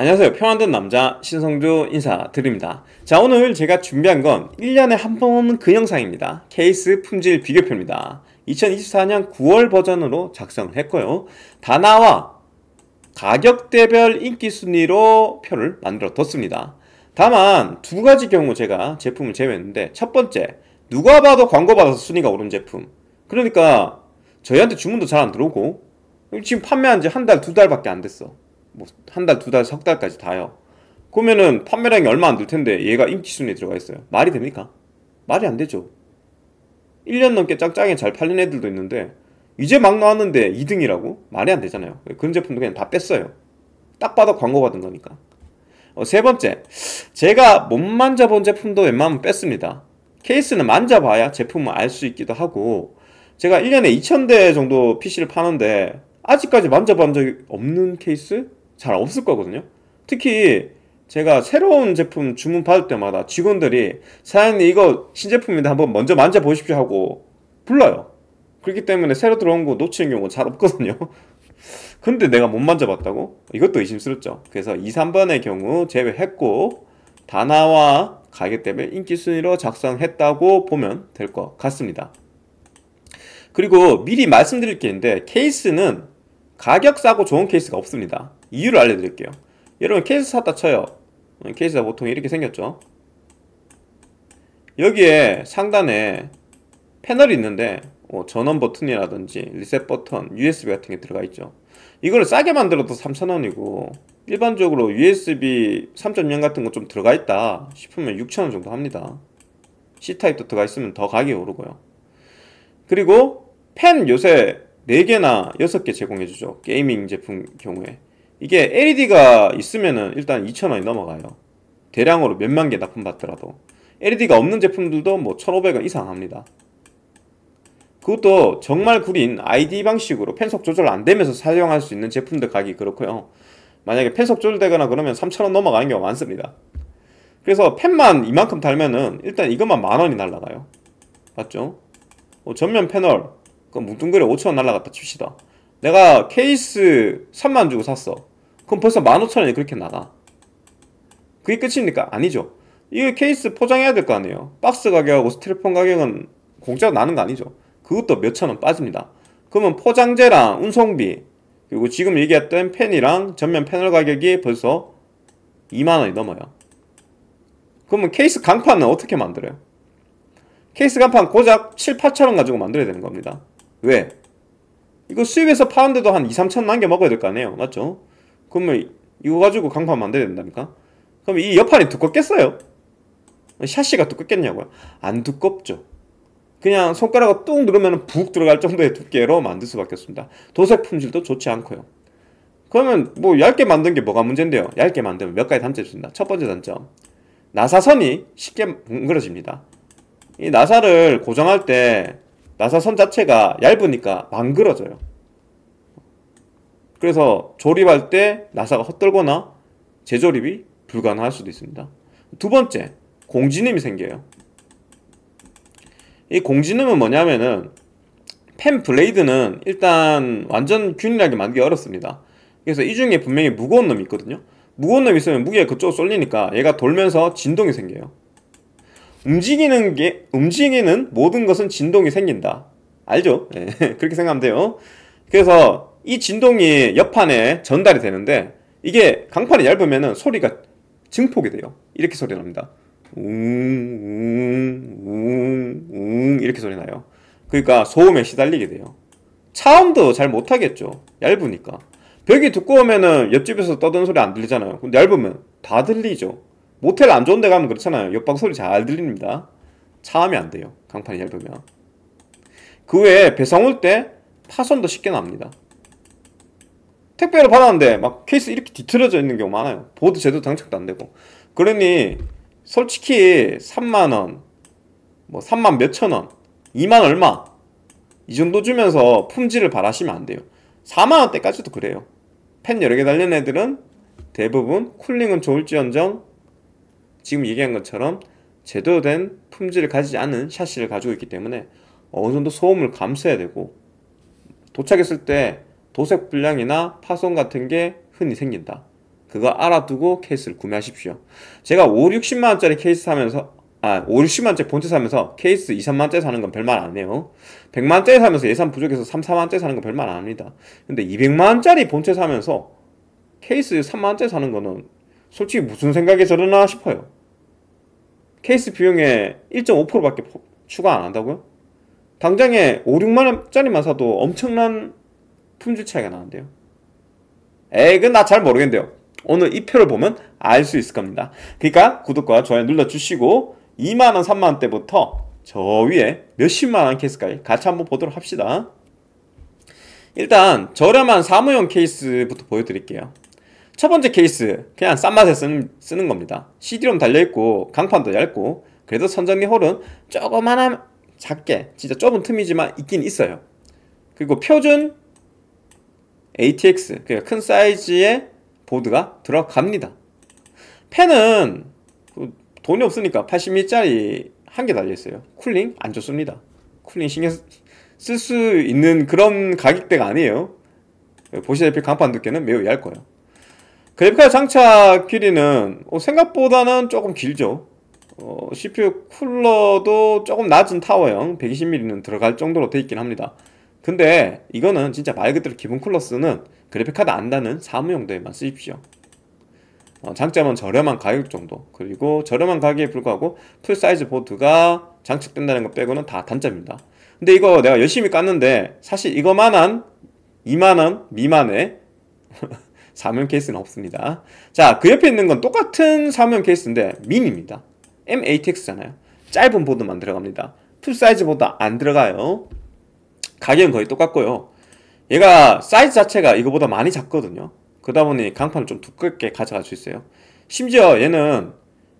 안녕하세요. 평안든 남자 신성주 인사드립니다. 자 오늘 제가 준비한 건 1년에 한 번 그 영상입니다. 케이스 품질 비교표입니다. 2024년 9월 버전으로 작성을 했고요. 다나와 가격대별 인기 순위로 표를 만들어 뒀습니다. 다만 두 가지 경우 제가 제품을 제외했는데 첫 번째 누가 봐도 광고 받아서 순위가 오른 제품. 그러니까 저희한테 주문도 잘 안 들어오고 지금 판매한 지 한 달, 두 달밖에 안 됐어 뭐한 달, 두 달, 석 달까지 다요. 그러면은 판매량이 얼마 안 될 텐데 얘가 인기 순위에 들어가 있어요. 말이 됩니까? 말이 안 되죠. 1년 넘게 짱짱이 잘 팔린 애들도 있는데 이제 막 나왔는데 2등이라고? 말이 안 되잖아요. 그런 제품도 그냥 다 뺐어요. 딱 봐도 광고 받은 거니까. 어, 세 번째, 제가 못 만져본 제품도 웬만하면 뺐습니다. 케이스는 만져봐야 제품을 알 수 있기도 하고 제가 1년에 2,000대 정도 PC를 파는데 아직까지 만져본 적이 없는 케이스? 잘 없을 거거든요. 특히 제가 새로운 제품 주문 받을 때마다 직원들이 사장님 이거 신제품인데 한번 먼저 만져보십시오 하고 불러요. 그렇기 때문에 새로 들어온 거 놓치는 경우가 잘 없거든요. 근데 내가 못 만져봤다고? 이것도 의심스럽죠. 그래서 2, 3번의 경우 제외했고 다나와 가격 때문에 인기 순위로 작성했다고 보면 될 것 같습니다. 그리고 미리 말씀드릴 게 있는데 케이스는 가격 싸고 좋은 케이스가 없습니다. 이유를 알려드릴게요. 여러분 케이스 샀다 쳐요. 케이스가 보통 이렇게 생겼죠. 여기에 상단에 패널이 있는데 뭐 전원 버튼이라든지 리셋 버튼, USB 같은 게 들어가 있죠. 이걸 싸게 만들어도 3,000원이고 일반적으로 USB 3.0 같은 거 좀 들어가 있다 싶으면 6,000원 정도 합니다. C타입도 들어가 있으면 더 가격이 오르고요. 그리고 펜 요새 4개나 6개 제공해주죠. 게이밍 제품 경우에. 이게 LED가 있으면은 일단 2,000원이 넘어가요. 대량으로 몇만 개 납품받더라도. LED가 없는 제품들도 뭐 1,500원 이상 합니다. 그것도 정말 구린 ID 방식으로 펜속 조절 안 되면서 사용할 수 있는 제품들 가격이 그렇고요. 만약에 펜속 조절되거나 그러면 3,000원 넘어가는 경우가 많습니다. 그래서 팬만 이만큼 달면은 일단 이것만 만 원이 날라가요. 맞죠? 뭐 전면 패널 그 뭉뚱그려 5천원 날라갔다 칩시다. 내가 케이스 3만 주고 샀어. 그럼 벌써 15,000원이 그렇게 나가. 그게 끝입니까? 아니죠. 이게 케이스 포장해야 될 거 아니에요. 박스 가격하고 스티로폼 가격은 공짜로 나는 거 아니죠. 그것도 몇천 원 빠집니다. 그러면 포장재랑 운송비 그리고 지금 얘기했던 팬이랑 전면 패널 가격이 벌써 2만 원이 넘어요. 그러면 케이스 강판은 어떻게 만들어요? 케이스 간판 고작 7, 8천 원 가지고 만들어야 되는 겁니다. 왜? 이거 수입해서 파는데도 한 2, 3천 남겨 먹어야 될 거 아니에요. 맞죠? 그러면 이거 가지고 강판 만들어야 된다니까? 그럼 이 옆판이 두껍겠어요? 샤시가 두껍겠냐고요? 안 두껍죠. 그냥 손가락을 뚝 누르면 북 들어갈 정도의 두께로 만들 수밖에 없습니다. 도색 품질도 좋지 않고요. 그러면 뭐 얇게 만든 게 뭐가 문제인데요? 얇게 만들면 몇 가지 단점이 있습니다. 첫 번째 단점. 나사선이 쉽게 뭉그러집니다. 이 나사를 고정할 때 나사선 자체가 얇으니까 망그러져요. 그래서 조립할 때 나사가 헛돌거나 재조립이 불가능할 수도 있습니다. 두 번째, 공진음이 생겨요. 이 공진음은 뭐냐면은 팬 blade는 일단 완전 균일하게 만들기 어렵습니다. 그래서 이 중에 분명히 무거운 놈이 있거든요. 무거운 놈이 있으면 무게가 그쪽으로 쏠리니까 얘가 돌면서 진동이 생겨요. 움직이는 게 움직이는 모든 것은 진동이 생긴다. 알죠? 네, 그렇게 생각하면 돼요. 그래서 이 진동이 옆판에 전달이 되는데 이게 강판이 얇으면 소리가 증폭이 돼요. 이렇게 소리 납니다. 웅웅웅웅 이렇게 소리 나요. 그러니까 소음에 시달리게 돼요. 차음도 잘 못하겠죠. 얇으니까. 벽이 두꺼우면은 옆집에서 떠드는 소리 안 들리잖아요. 근데 얇으면 다 들리죠. 모텔 안 좋은 데 가면 그렇잖아요. 옆방 소리 잘 들립니다. 차음이 안 돼요. 강판이 얇으면. 그 외에 배송 올때 파손도 쉽게 납니다. 택배를 받았는데 막 케이스 이렇게 뒤틀어져 있는 경우 많아요. 보드 제대로 장착도 안 되고. 그러니 솔직히 3만 원, 뭐 3만 몇천 원, 2만 얼마 이 정도 주면서 품질을 바라시면 안 돼요. 4만 원대까지도 그래요. 펜 여러 개 달린 애들은 대부분 쿨링은 좋을지언정 지금 얘기한 것처럼 제대로 된 품질을 가지지 않은 샤시를 가지고 있기 때문에 어느 정도 소음을 감수해야 되고 도착했을 때 도색 불량이나 파손 같은 게 흔히 생긴다. 그거 알아두고 케이스를 구매하십시오 제가 5, 60만원짜리 케이스 사면서 아 5, 60만원짜리 본체 사면서 케이스 2, 3만원짜리 사는 건 별말 안 해요 100만원짜리 사면서 예산 부족해서 3, 4만원짜리 사는 건 별말 안 합니다 근데 200만원짜리 본체 사면서 케이스 3만원짜리 사는 거는 솔직히 무슨 생각에 저러나 싶어요 케이스 비용에 1.5%밖에 추가 안 한다고요? 당장에 5, 6만원짜리만 사도 엄청난 품질 차이가 나는데요. 에이 그건 나잘 모르겠는데요. 오늘 이 표를 보면 알 수 있을 겁니다. 그러니까 구독과 좋아요 눌러주시고 2만원 3만원대부터 저 위에 몇십만원 케이스까지 같이 한번 보도록 합시다. 일단 저렴한 사무용 케이스부터 보여드릴게요. 첫 번째 케이스 그냥 싼 맛에 쓰는, 쓰는 겁니다. CD롬 달려있고 강판도 얇고 그래도 선정리 홀은 조그만한 작게 진짜 좁은 틈이지만 있긴 있어요. 그리고 표준 ATX 그러니까 큰 사이즈의 보드가 들어갑니다. 팬은 그 돈이 없으니까 80mm짜리 한 개 달려있어요. cooling 안 좋습니다. cooling 신경 쓸 수 있는 그런 가격대가 아니에요. 보시다시피 강판 두께는 매우 얇고요. 그래픽카드 장착 길이는 어, 생각보다는 조금 길죠. 어, CPU 쿨러도 조금 낮은 타워형 120mm는 들어갈 정도로 되어 있긴 합니다 근데 이거는 진짜 말 그대로 기본 쿨러 쓰는 그래픽카드 안다는 사무용도에만 쓰십시오. 어, 장점은 저렴한 가격 정도. 그리고 저렴한 가격에 불구하고 full size 보드가 장착된다는 것 빼고는 다 단점입니다. 근데 이거 내가 열심히 깠는데 사실 이거만한 2만원 미만의 사무용 케이스는 없습니다. 자 그 옆에 있는 건 똑같은 사무용 케이스인데 미니입니다. M-ATX잖아요. 짧은 보드만 들어갑니다. full size 보드 안 들어가요 가격은 거의 똑같고요. 얘가 사이즈 자체가 이거보다 많이 작거든요. 그러다 보니 강판을 좀 두껍게 가져갈 수 있어요. 심지어 얘는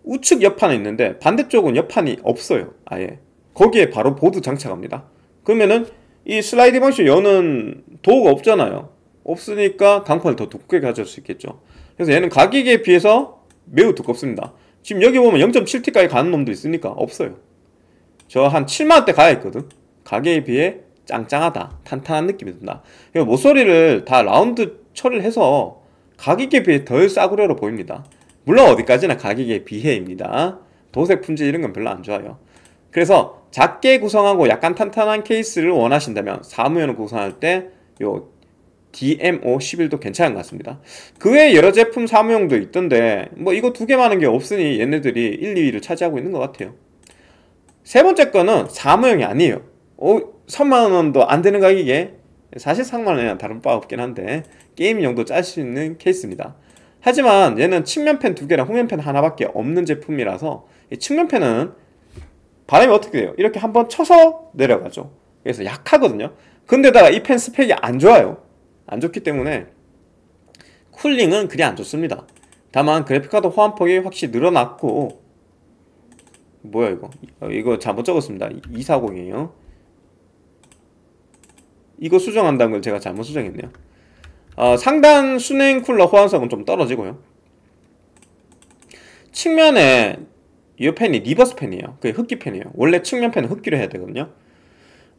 우측 옆판에 있는데 반대쪽은 옆판이 없어요 아예. 거기에 바로 보드 장착합니다. 그러면은 이 슬라이딩 방식 여는 도구가 없잖아요. 없으니까 강판을 더 두껍게 가져올 수 있겠죠. 그래서 얘는 가격에 비해서 매우 두껍습니다. 지금 여기 보면 0.7T까지 가는 놈도 있으니까 없어요. 저 한 7만원대 가야 했거든. 가격에 비해 짱짱하다 탄탄한 느낌이 든다. 모서리를 다 라운드 처리를 해서 가격에 비해 덜 싸구려로 보입니다. 물론 어디까지나 가격에 비해입니다. 도색 품질 이런 건 별로 안 좋아요. 그래서 작게 구성하고 약간 탄탄한 케이스를 원하신다면 사무용을 구성할 때 요 DMO 11도 괜찮은 것 같습니다. 그 외에 여러 제품 사무용도 있던데 뭐 이거 두 개만 한 게 없으니 얘네들이 1, 2위를 차지하고 있는 것 같아요. 세 번째 거는 사무용이 아니에요. 어, 3만 원도 안 되는 가격에 사실 상만원이랑 다른 바 없긴 한데 게임용도 짤 수 있는 케이스입니다. 하지만 얘는 측면펜 두 개랑 후면펜 하나밖에 없는 제품이라서 이 측면펜은 바람이 어떻게 돼요? 이렇게 한번 쳐서 내려가죠. 그래서 약하거든요. 근데다가 이 펜 스펙이 안 좋아요. 안 좋기 때문에 쿨링은 그리 안 좋습니다. 다만 그래픽카드 호환폭이 확실히 늘어났고 뭐야 이거? 어, 이거 잘못 적었습니다. 240이에요 이거 수정한다는 걸 제가 잘못 수정했네요. 어, 상단 순행 쿨러 호환성은 좀 떨어지고요. 측면에 이 팬이 reverse 팬이에요. 그게 흡기 팬이에요. 원래 측면 팬은 흡기로 해야 되거든요.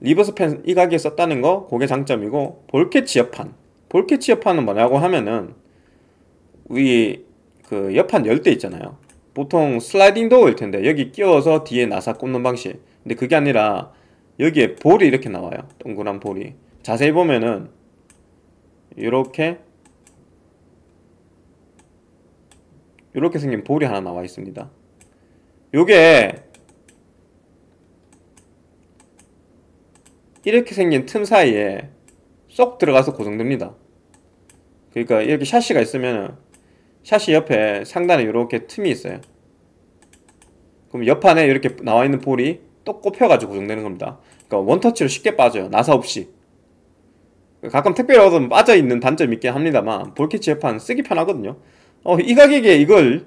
reverse 팬 이 가격에 썼다는 거 그게 장점이고 ball catch 옆판. ball catch 옆판은 뭐냐고 하면은 위 그 옆판 열 때 있잖아요. 보통 슬라이딩 도어일 텐데 여기 끼워서 뒤에 나사 꽂는 방식. 근데 그게 아니라 여기에 볼이 이렇게 나와요. 동그란 볼이 자세히 보면은 이렇게 이렇게 생긴 볼이 하나 나와 있습니다. 요게 이렇게 생긴 틈 사이에 쏙 들어가서 고정됩니다. 그러니까 이렇게 샤시가 있으면 샤시 옆에 상단에 이렇게 틈이 있어요. 그럼 옆판에 이렇게 나와 있는 볼이 또 꼽혀가지고 고정되는 겁니다. 그러니까 원터치로 쉽게 빠져요. 나사 없이 가끔 택배를 얻으면 빠져있는 단점이 있긴 합니다만 볼캐치 옆판 쓰기 편하거든요. 어, 이 가격에 이걸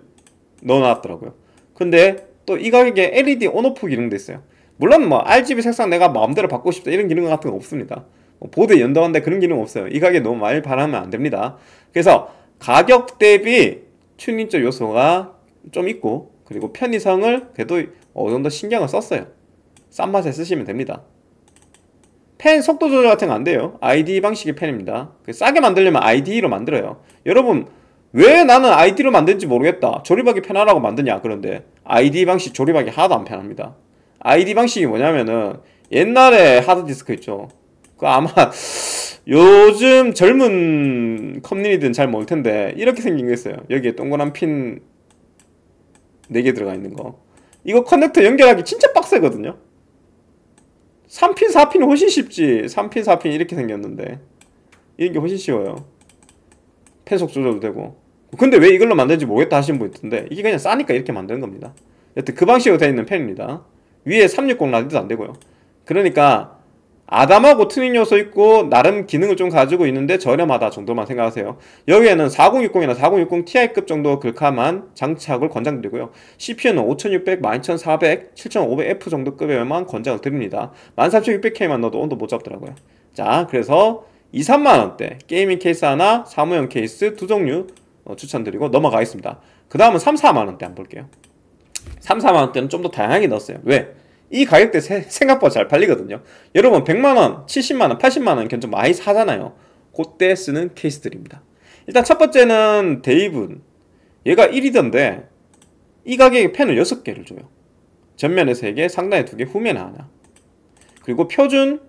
넣어놨더라고요. 근데 또 이 가격에 LED 온오프 기능도 있어요. 물론 뭐 RGB 색상 내가 마음대로 바꾸고 싶다 이런 기능 같은 거 없습니다. 뭐 보드에 연동한다 그런 기능 없어요. 이 가격에 너무 많이 바라면 안 됩니다. 그래서 가격 대비 튜닝적 요소가 좀 있고 그리고 편의성을 그래도 어느 정도 신경을 썼어요. 싼 맛에 쓰시면 됩니다 펜 속도 조절 같은 거안 돼요 ID 방식의 펜입니다 그 싸게 만들려면 IDE로 만들어요 여러분 왜 나는 ID로 만든지 모르겠다. 조립하기 편하라고 만드냐. 그런데 ID 방식 조립하기 하나도 안 편합니다. ID 방식이 뭐냐면은 옛날에 하드디스크 있죠. 그 아마 요즘 젊은 커뮤니티는 잘 모를 텐데 이렇게 생긴 게 있어요. 여기에 동그란 핀 4개 들어가 있는 거. 이거 커넥터 연결하기 진짜 빡세거든요. 3핀, 4핀 훨씬 쉽지. 3핀, 4핀 이렇게 생겼는데. 이런 게 훨씬 쉬워요. 펜속 조절도 되고. 근데 왜 이걸로 만드는지 모르겠다 하시는 분 있던데 이게 그냥 싸니까 이렇게 만드는 겁니다. 여튼 그 방식으로 되어 있는 펜입니다. 위에 360 라디도 안 되고요. 그러니까 아담하고 트윈 요소 있고 나름 기능을 좀 가지고 있는데 저렴하다 정도만 생각하세요. 여기에는 4060이나 4060 Ti급 정도 글카만 장착을 권장드리고요. CPU는 5600, 12400, 7500F 정도 급에만 권장을 드립니다. 13600K만 넣어도 온도 못 잡더라고요. 자, 그래서 2, 3만원대 gaming 케이스 하나, 사무용 케이스 두 종류 어, 추천드리고 넘어가겠습니다. 그 다음은 3, 4만원대 한번 볼게요. 3, 4만원대는 좀 더 다양하게 넣었어요. 왜? 이 가격대 세, 생각보다 잘 팔리거든요. 여러분 100만원, 70만원, 80만원 견적 많이 사잖아요. 그때 쓰는 케이스들입니다. 일단 첫 번째는 데이븐. 얘가 1위던데 이 가격에 팬을 6개를 줘요. 전면에 3개, 상단에 2개, 후면에 하나. 그리고 표준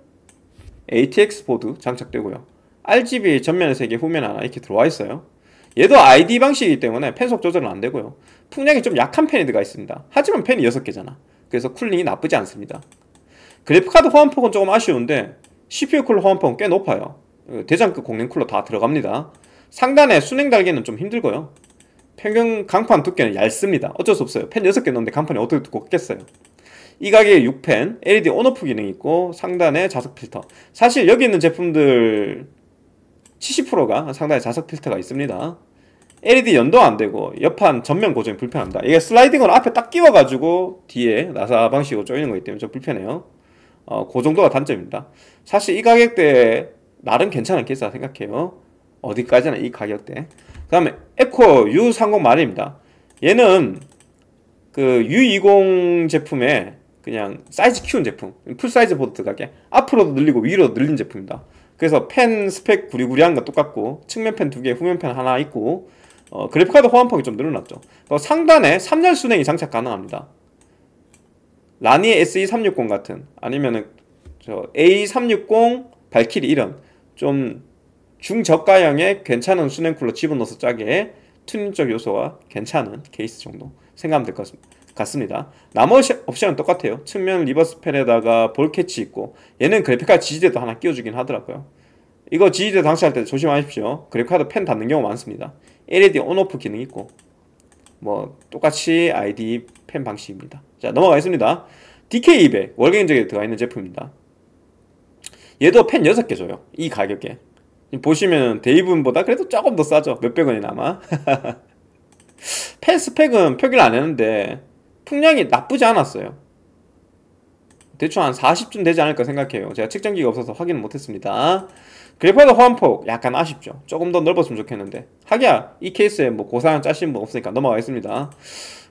ATX 보드 장착되고요. RGB 전면에 3개, 후면에 하나 이렇게 들어와 있어요. 얘도 IDE 방식이기 때문에 팬속 조절은 안 되고요. 풍량이 좀 약한 팬이 들어가 있습니다. 하지만 팬이 6개잖아. 그래서 cooling이 나쁘지 않습니다. 그래픽카드 호환폭은 조금 아쉬운데 CPU 쿨러 호환폭은 꽤 높아요. 대장급 공랭 쿨러 다 들어갑니다. 상단에 수랭 달기는 좀 힘들고요. 평균 강판 두께는 얇습니다. 어쩔 수 없어요. 펜 6개 넣는데 강판이 어떻게 두껍겠어요. 이 가격에 6펜, LED 온오프 기능이 있고 상단에 자석 필터. 사실 여기 있는 제품들 70%가 상단에 자석 필터가 있습니다. LED 연도 안 되고 옆판 전면 고정이 불편합니다. 이게 슬라이딩으로 앞에 딱 끼워가지고 뒤에 나사 방식으로 조이는 거기 때문에 좀 불편해요. 어, 그 정도가 단점입니다. 사실 이 가격대에 나름 괜찮은 케이스라 생각해요. 어디까지나 이 가격대. 그 다음에 에코 U30 말입니다. 얘는 그 U20 제품에 그냥 사이즈 키운 제품 full size 보드 들어가게 앞으로도 늘리고 위로 늘린 제품입니다. 그래서 팬 스펙 구리구리한 거 똑같고 측면 팬 두 개, 후면 팬 하나 있고 어, 그래픽카드 호환폭이 좀 늘어났죠. 상단에 3열 수랭이 장착 가능합니다. 라니 SE360 같은 아니면은 저 A360 발키리 이런 좀 중저가형의 괜찮은 수랭 쿨러 집어넣어서 짜게 튜닝적 요소가 괜찮은 케이스 정도 생각하면 될 것 같습니다. 나머지 옵션은 똑같아요. 측면 reverse 팬에다가 ball catch 있고 얘는 그래픽카드 지지대도 하나 끼워주긴 하더라고요. 이거 지지대 장착할 때 조심하십시오. 그래픽카드 팬 닿는 경우 많습니다. LED on off 기능 있고 뭐 똑같이 IDE 팬 방식입니다. 자 넘어가겠습니다. DK200 월경적에 들어가 있는 제품입니다. 얘도 펜 6개 줘요. 이 가격에. 보시면 데이븐보다 그래도 조금 더 싸죠. 몇백 원이나마. 펜 스펙은 표기를 안 했는데 풍량이 나쁘지 않았어요. 대충 한 40쯤 되지 않을까 생각해요. 제가 측정기가 없어서 확인을 못했습니다. 그래픽카드 호환폭 약간 아쉽죠. 조금 더 넓었으면 좋겠는데 하기야 이 케이스에 뭐 고사양 짜신 분 없으니까 넘어가겠습니다.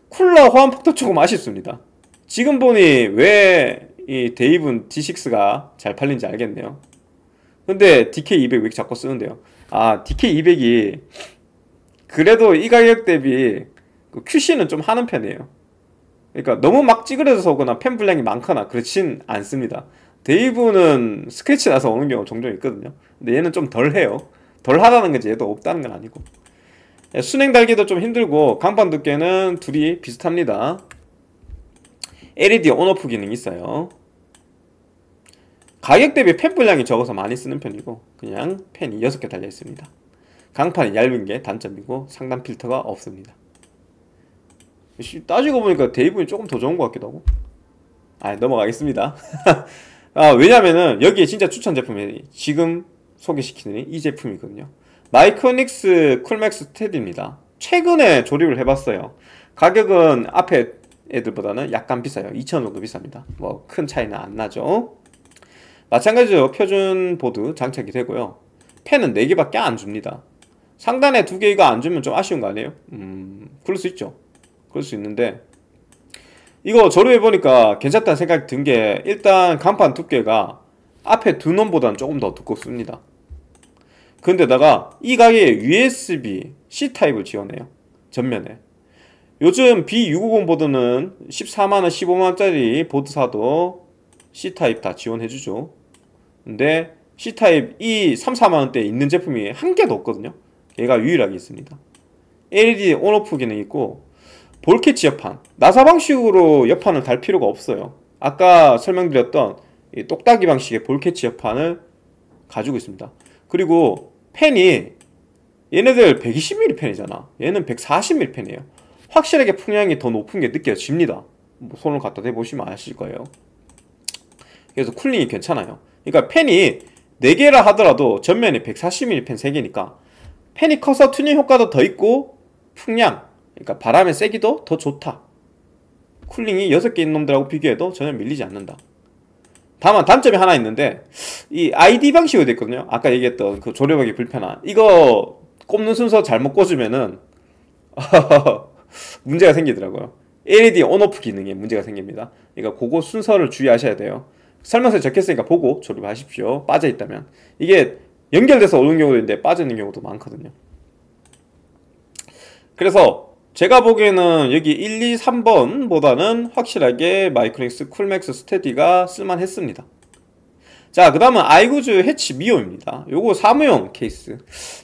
쿨러 호환폭도 조금 아쉽습니다. 지금 보니 왜 이 데이븐 D6가 잘 팔린지 알겠네요. 근데 DK200 왜 이렇게 자꾸 쓰는데요? 아 DK200이 그래도 이 가격 대비 그 QC는 좀 하는 편이에요. 그러니까 너무 막 찌그러져서 오거나 팬 불량이 많거나 그렇진 않습니다. 데이븐은 스크래치 나서 오는 경우 종종 있거든요. 근데 얘는 좀 덜 해요. 덜 하다는 거지 얘도 없다는 건 아니고. 예, 순행 달기도 좀 힘들고 강판 두께는 둘이 비슷합니다. LED 온오프 기능이 있어요. 가격 대비 펜 분량이 적어서 많이 쓰는 편이고 그냥 펜이 6개 달려 있습니다. 강판이 얇은 게 단점이고 상단 필터가 없습니다. 따지고 보니까 데이브는 조금 더 좋은 것 같기도 하고 아 넘어가겠습니다 아, 왜냐면은 여기에 진짜 추천 제품이 지금 소개시키는 이 제품이거든요. 마이크로닉스 쿨맥스 스테디입니다. 최근에 조립을 해봤어요. 가격은 앞에 애들보다는 약간 비싸요. 2,000원 정도 비쌉니다. 뭐 큰 차이는 안 나죠. 마찬가지로 표준 보드 장착이 되고요. 팬은 4개밖에 안 줍니다. 상단에 2개가 안 주면 좀 아쉬운 거 아니에요? 음, 그럴 수 있죠. 그럴 수 있는데 이거 조립해보니까 괜찮다는 생각이 든 게 일단 강판 두께가 앞에 두 놈보다는 조금 더 두껍습니다 근데다가 이 가격에 USB C 타입을 지원해요. 전면에. 요즘 B650 보드는 14만원, 15만원짜리 보드 사도 C타입 다 지원해주죠. 근데 C타입 이 3, 4만원대에 있는 제품이 한 개도 없거든요. 얘가 유일하게 있습니다. LED on off 기능이 있고 ball catch 옆판 나사 방식으로 옆판을 달 필요가 없어요. 아까 설명드렸던 똑딱이 방식의 ball catch 옆판을 가지고 있습니다. 그리고 팬이 얘네들 120mm 팬이잖아. 얘는 140mm 팬이에요. 확실하게 풍량이 더 높은 게 느껴집니다. 뭐 손을 갖다 대보시면 아실 거예요. 그래서 cooling이 괜찮아요. 그러니까 팬이 4개라 하더라도 전면에 140mm 팬 3개니까 팬이 커서 튜닝 효과도 더 있고 풍량, 그러니까 바람의 세기도 더 좋다. 쿨링이 6개 있는 놈들하고 비교해도 전혀 밀리지 않는다. 다만 단점이 하나 있는데 이 ID 방식으로 됐거든요. 아까 얘기했던 그 조립하기 불편한 이거 꼽는 순서 잘못 꽂으면은 문제가 생기더라고요. LED 온오프 기능에 문제가 생깁니다. 그러니까 그거 순서를 주의하셔야 돼요. 설명서에 적혔으니까 보고 조립하십시오. 빠져 있다면 이게 연결돼서 오는 경우도 있는데 빠져 있는 경우도 많거든요. 그래서 제가 보기에는 여기 1, 2, 3번보다는 확실하게 마이크로닉스 쿨맥스 스테디가 쓸만했습니다. 자, 그 다음은 아이구즈 해치 미오입니다. 요거 사무용 케이스.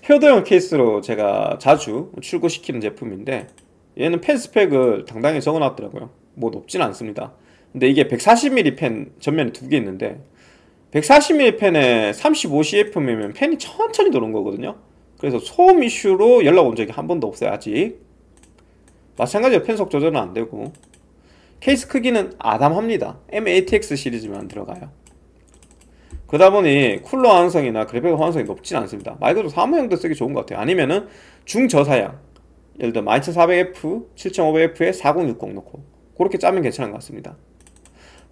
효도용 케이스로 제가 자주 출고시키는 제품인데 얘는 팬 스펙을 당당히 적어놨더라고요. 뭐 높진 않습니다. 근데 이게 140mm 팬 전면에 두 개 있는데 140mm 팬에 35CFM이면 팬이 천천히 도는 거거든요. 그래서 소음 이슈로 연락 온 적이 한 번도 없어요 아직 마찬가지로 펜속 조절은 안 되고 케이스 크기는 아담합니다. M-ATX 시리즈만 들어가요. 그러다 보니 쿨러 완성이나 그래픽 완성이 높진 않습니다. 말 그대로 사무용도 쓰기 좋은 것 같아요. 아니면은 중저사양 예를 들어 12400F, 7500F에 4060 넣고 그렇게 짜면 괜찮은 것 같습니다.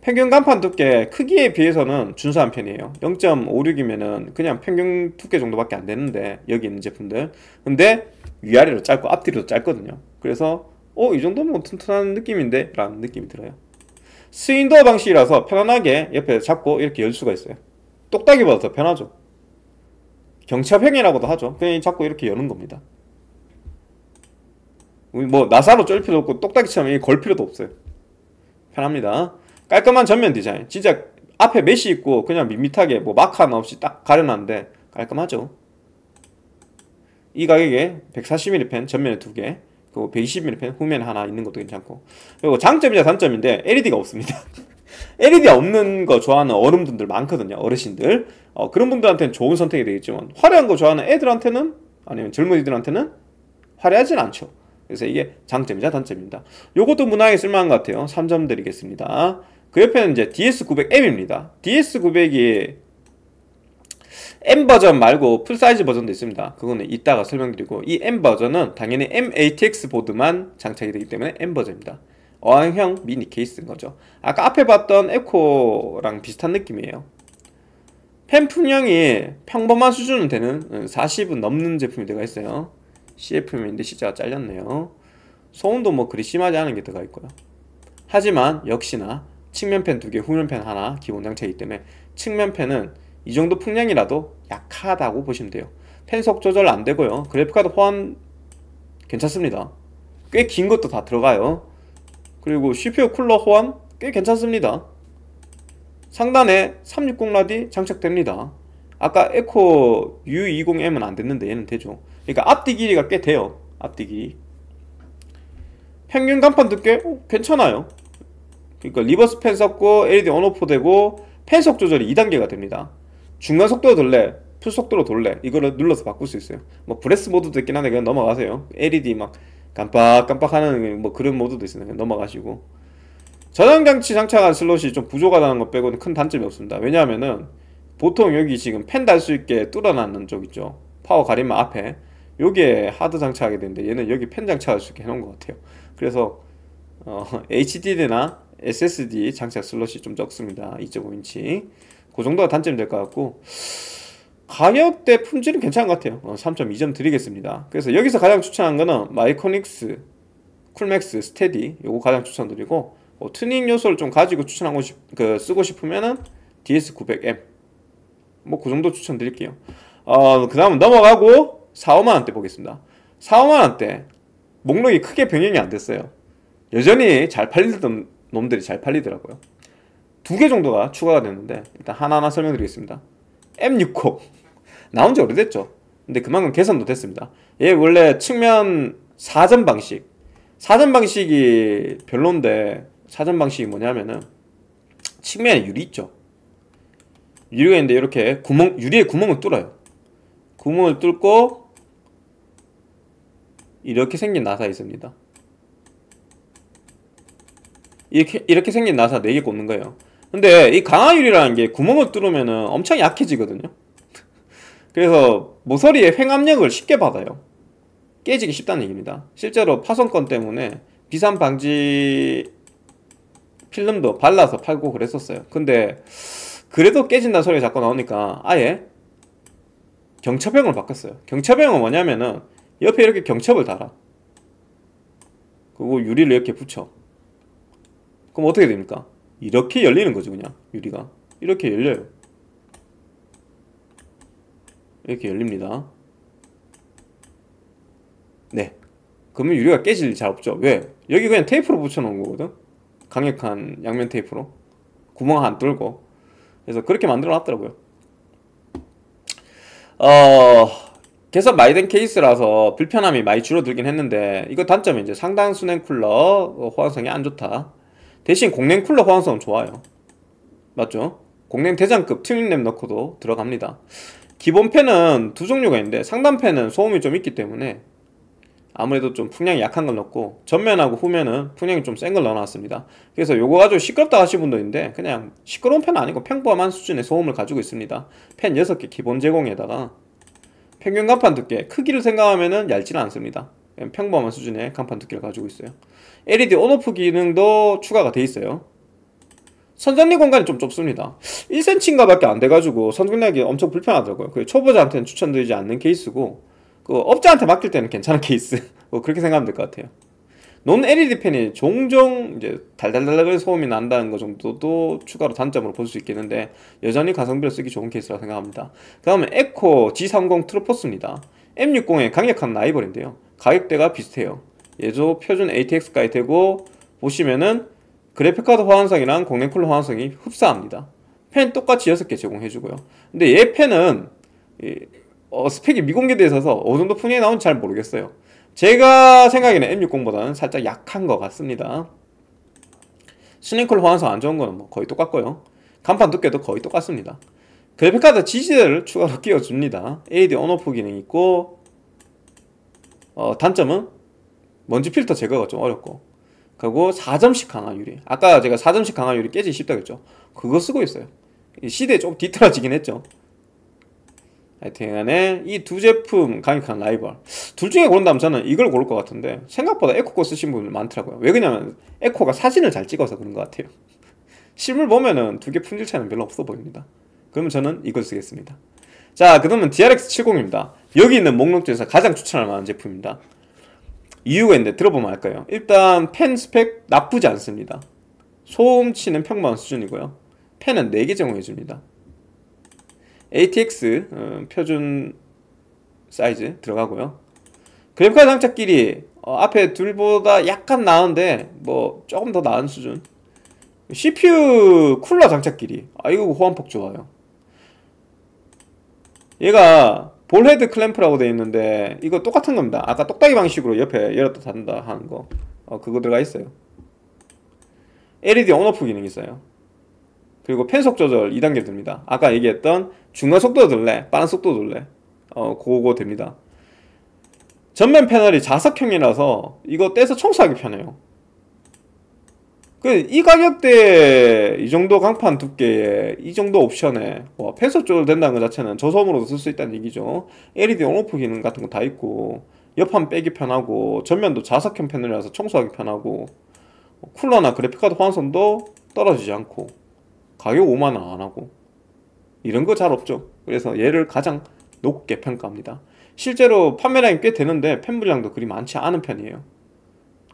평균 간판 두께 크기에 비해서는 준수한 편이에요. 0.56이면은 그냥 평균 두께 정도밖에 안 되는데 여기 있는 제품들. 근데 위아래로 짧고 앞뒤로 짧거든요. 그래서 어 이 정도면 뭐 튼튼한 느낌인데? 라는 느낌이 들어요. swing door 방식이라서 편안하게 옆에 잡고 이렇게 열 수가 있어요. 똑딱이보다 더 편하죠. 경첩형이라고도 하죠. 그냥 잡고 이렇게 여는 겁니다. 뭐 나사로 쫄 필요 없고 똑딱이처럼 걸 필요도 없어요. 편합니다. 깔끔한 전면 디자인. 진짜 앞에 메시 있고 그냥 밋밋하게 뭐 마크 하나 없이 딱 가려놨는데 깔끔하죠. 이 가격에 140mm 펜 전면에 두개 그리고 120mm 펜 후면에 하나 있는 것도 괜찮고. 그리고 장점이자 단점인데 LED가 없습니다. LED 없는 거 좋아하는 어른분들 많거든요 어르신들. 어, 그런 분들한테는 좋은 선택이 되겠지만 화려한 거 좋아하는 애들한테는 아니면 젊은이들한테는 화려하진 않죠. 그래서 이게 장점이자 단점입니다. 요것도 무난하게 쓸만한 것 같아요. 3점 드리겠습니다. 그 옆에는 이제 DS900M입니다. DS900이 M 버전 말고 full size 버전도 있습니다. 그거는 이따가 설명드리고 이 M 버전은 당연히 M-ATX 보드만 장착이 되기 때문에 M 버전입니다. 어항형 미니 케이스인 거죠. 아까 앞에 봤던 에코랑 비슷한 느낌이에요. 팬 풍량이 평범한 수준은 되는 40은 넘는 제품이 들어가 있어요. CFM인데 C자가 잘렸네요. 소음도 뭐 그리 심하지 않은 게 들어가 있고요. 하지만 역시나 측면팬 두 개, 후면팬 하나 기본 장착이기 때문에 측면펜은 이 정도 풍량이라도 약하다고 보시면 돼요. 펜속 조절 안 되고요. 그래픽카드 호환 괜찮습니다. 꽤 긴 것도 다 들어가요. 그리고 CPU 쿨러 호환 꽤 괜찮습니다. 상단에 360 라디 장착됩니다. 아까 에코 U20M은 안 됐는데 얘는 되죠. 그러니까 앞뒤 길이가 꽤 돼요. 앞뒤 길이. 평균 간판 두께 어, 괜찮아요. 그러니까 reverse 팬 섞고 LED on off 되고 팬속 조절이 2단계가 됩니다. 중간 속도로 돌래, full 속도로 돌래 이거를 눌러서 바꿀 수 있어요. 뭐 breath 모드도 있긴 한데 그냥 넘어가세요. LED 막 깜빡깜빡하는 뭐 그런 모드도 있어요. 그냥 넘어가시고 저장장치 장착한 슬롯이 좀 부족하다는 것 빼고는 큰 단점이 없습니다. 왜냐하면은 보통 여기 지금 팬 달 수 있게 뚫어놨는 쪽 있죠. 파워 가림막 앞에 여기에 하드 장착하게 되는데 얘는 여기 팬 장착할 수 있게 해놓은 것 같아요. 그래서 어, HDD나 SSD 장착 슬롯이 좀 적습니다 2.5인치 그 정도가 단점이 될 것 같고 가격대 품질은 괜찮은 것 같아요. 어, 3.2점 드리겠습니다. 그래서 여기서 가장 추천한 거는 마이크로닉스 쿨맥스 스테디 요거 가장 추천드리고 어, 튜닝 요소를 좀 가지고 추천하고 싶, 그, 쓰고 싶으면은 DS900M 뭐 그 정도 추천드릴게요. 어, 그 다음 넘어가고 4, 5만원대 보겠습니다. 4, 5만원대 목록이 크게 변경이 안 됐어요. 여전히 잘 팔리던 놈들이 잘 팔리더라고요 두 개 정도가 추가가 됐는데 일단 하나하나 설명드리겠습니다. M60 나온 지 오래됐죠? 근데 그만큼 개선도 됐습니다. 얘 원래 측면 사전 방식. 사전 방식이 별론데 사전 방식이 뭐냐면은 측면에 유리 있죠. 유리가 있는데 이렇게 구멍 유리에 구멍을 뚫어요. 구멍을 뚫고 이렇게 생긴 나사 있습니다. 이렇게 이렇게 생긴 나사 4개 꽂는 거예요 근데 이 강화유리라는 게 구멍을 뚫으면 엄청 약해지거든요. 그래서 모서리에 횡압력을 쉽게 받아요. 깨지기 쉽다는 얘기입니다. 실제로 파손건 때문에 비산 방지 필름도 발라서 팔고 그랬었어요. 근데 그래도 깨진다는 소리가 자꾸 나오니까 아예 경첩형을 바꿨어요. 경첩형은 뭐냐면은 옆에 이렇게 경첩을 달아. 그리고 유리를 이렇게 붙여. 그럼 어떻게 됩니까? 이렇게 열리는 거죠 그냥. 유리가. 이렇게 열려요. 이렇게 열립니다. 네. 그러면 유리가 깨질 일 잘 없죠? 왜? 여기 그냥 테이프로 붙여놓은 거거든? 강력한 양면 테이프로. 구멍 안 뚫고. 그래서 그렇게 만들어 놨더라고요. 어 개선 많이 된 케이스라서 불편함이 많이 줄어들긴 했는데 이거 단점이 이제 상당 수냉 쿨러 어, 호환성이 안 좋다 대신 공냉 쿨러 호환성은 좋아요. 맞죠? 공냉 대장급 튜닝램 넣고도 들어갑니다. 기본 팬은 두 종류가 있는데 상단 팬은 소음이 좀 있기 때문에 아무래도 좀 풍량이 약한 걸 넣고 전면하고 후면은 풍량이 좀 센 걸 넣어놨습니다. 그래서 요거 가지고 시끄럽다 하시는 분도 있는데 그냥 시끄러운 팬은 아니고 평범한 수준의 소음을 가지고 있습니다. 팬 6개 기본 제공에다가 평균 간판 두께 크기를 생각하면은 얇지는 않습니다. 평범한 수준의 간판 두께를 가지고 있어요 LED 온오프 기능도 추가가 돼 있어요. 선전리 공간이 좀 좁습니다. 1cm인가 밖에 안 돼가지고 선전리하기 엄청 불편하더라고요. 초보자한테는 추천드리지 않는 케이스고 그 업자한테 맡길 때는 괜찮은 케이스. 뭐 그렇게 생각하면 될 것 같아요. non LED 팬이 종종 이제 달달달달 소음이 난다는 것 정도도 추가로 단점으로 볼 수 있겠는데 여전히 가성비로 쓰기 좋은 케이스라고 생각합니다. 그 다음에 에코 G30 트로포스입니다. M60의 강력한 라이벌인데요. 가격대가 비슷해요 얘도 표준 ATX가에 되고 보시면은 그래픽카드 호환성이랑 공랭 쿨러 호환성이 흡사합니다. 팬 똑같이 6개 제공해주고요. 근데 얘 팬은 어, 스펙이 미공개되어 있어서 어느 정도 풍량이 나온지 잘 모르겠어요. 제가 생각에는 M60보다는 살짝 약한 것 같습니다. 수냉쿨 호환성 안 좋은 거는 뭐 거의 똑같고요. 강판 두께도 거의 똑같습니다. 그래픽카드 지지대를 추가로 끼워줍니다. AD 온오프 기능이 있고 어, 단점은 먼지 필터 제거가 좀 어렵고. 그리고 4점식 강화 유리. 아까 제가 4점식 강화 유리 깨지기 쉽다 그랬죠? 그거 쓰고 있어요. 시대에 좀 뒤틀어지긴 했죠? 하여튼 간에 이 두 제품 강력한 라이벌. 둘 중에 고른다면 저는 이걸 고를 것 같은데 생각보다 에코 거 쓰신 분들 많더라고요. 왜 그러냐면 에코가 사진을 잘 찍어서 그런 것 같아요. 실물 보면은 두 개 품질 차이는 별로 없어 보입니다. 그러면 저는 이걸 쓰겠습니다. 자 그러면 DRX70입니다. 여기 있는 목록 중에서 가장 추천할 만한 제품입니다 이유가 있는데 들어보면 알까요? 일단 펜 스펙 나쁘지 않습니다. 소음치는 평범한 수준이고요. 팬은 4개 제공해줍니다. ATX 어, 표준 사이즈 들어가고요. 그래픽카드 장착 길이 어, 앞에 둘보다 약간 나은데 뭐 조금 더 나은 수준. CPU 쿨러 장착 길이 아 이거 호환폭 좋아요. 얘가 ball head clamp라고 되어 있는데 이거 똑같은 겁니다. 아까 똑딱이 방식으로 옆에 열었다 닫는다 하는 거. 어, 그거 들어가 있어요. LED 온오프 기능이 있어요. 그리고 펜속 조절 2단계 됩니다. 아까 얘기했던 중간 속도 들래 빠른 속도 들래. 어 그거 됩니다. 전면 패널이 자석형이라서 이거 떼서 청소하기 편해요. 그 이 가격대에 이 정도 강판 두께에 이 정도 옵션에 뭐 펜속 조절 된다는 것 자체는 저소음으로도 쓸 수 있다는 얘기죠. LED 온오프 기능 같은 거 다 있고 옆판 빼기 편하고 전면도 자석형 패널이라서 청소하기 편하고 쿨러나 그래픽카드 호환성도 떨어지지 않고 가격 5만원 안하고 이런 거 잘 없죠. 그래서 얘를 가장 높게 평가합니다. 실제로 판매량이 꽤 되는데 팬분량도 그리 많지 않은 편이에요.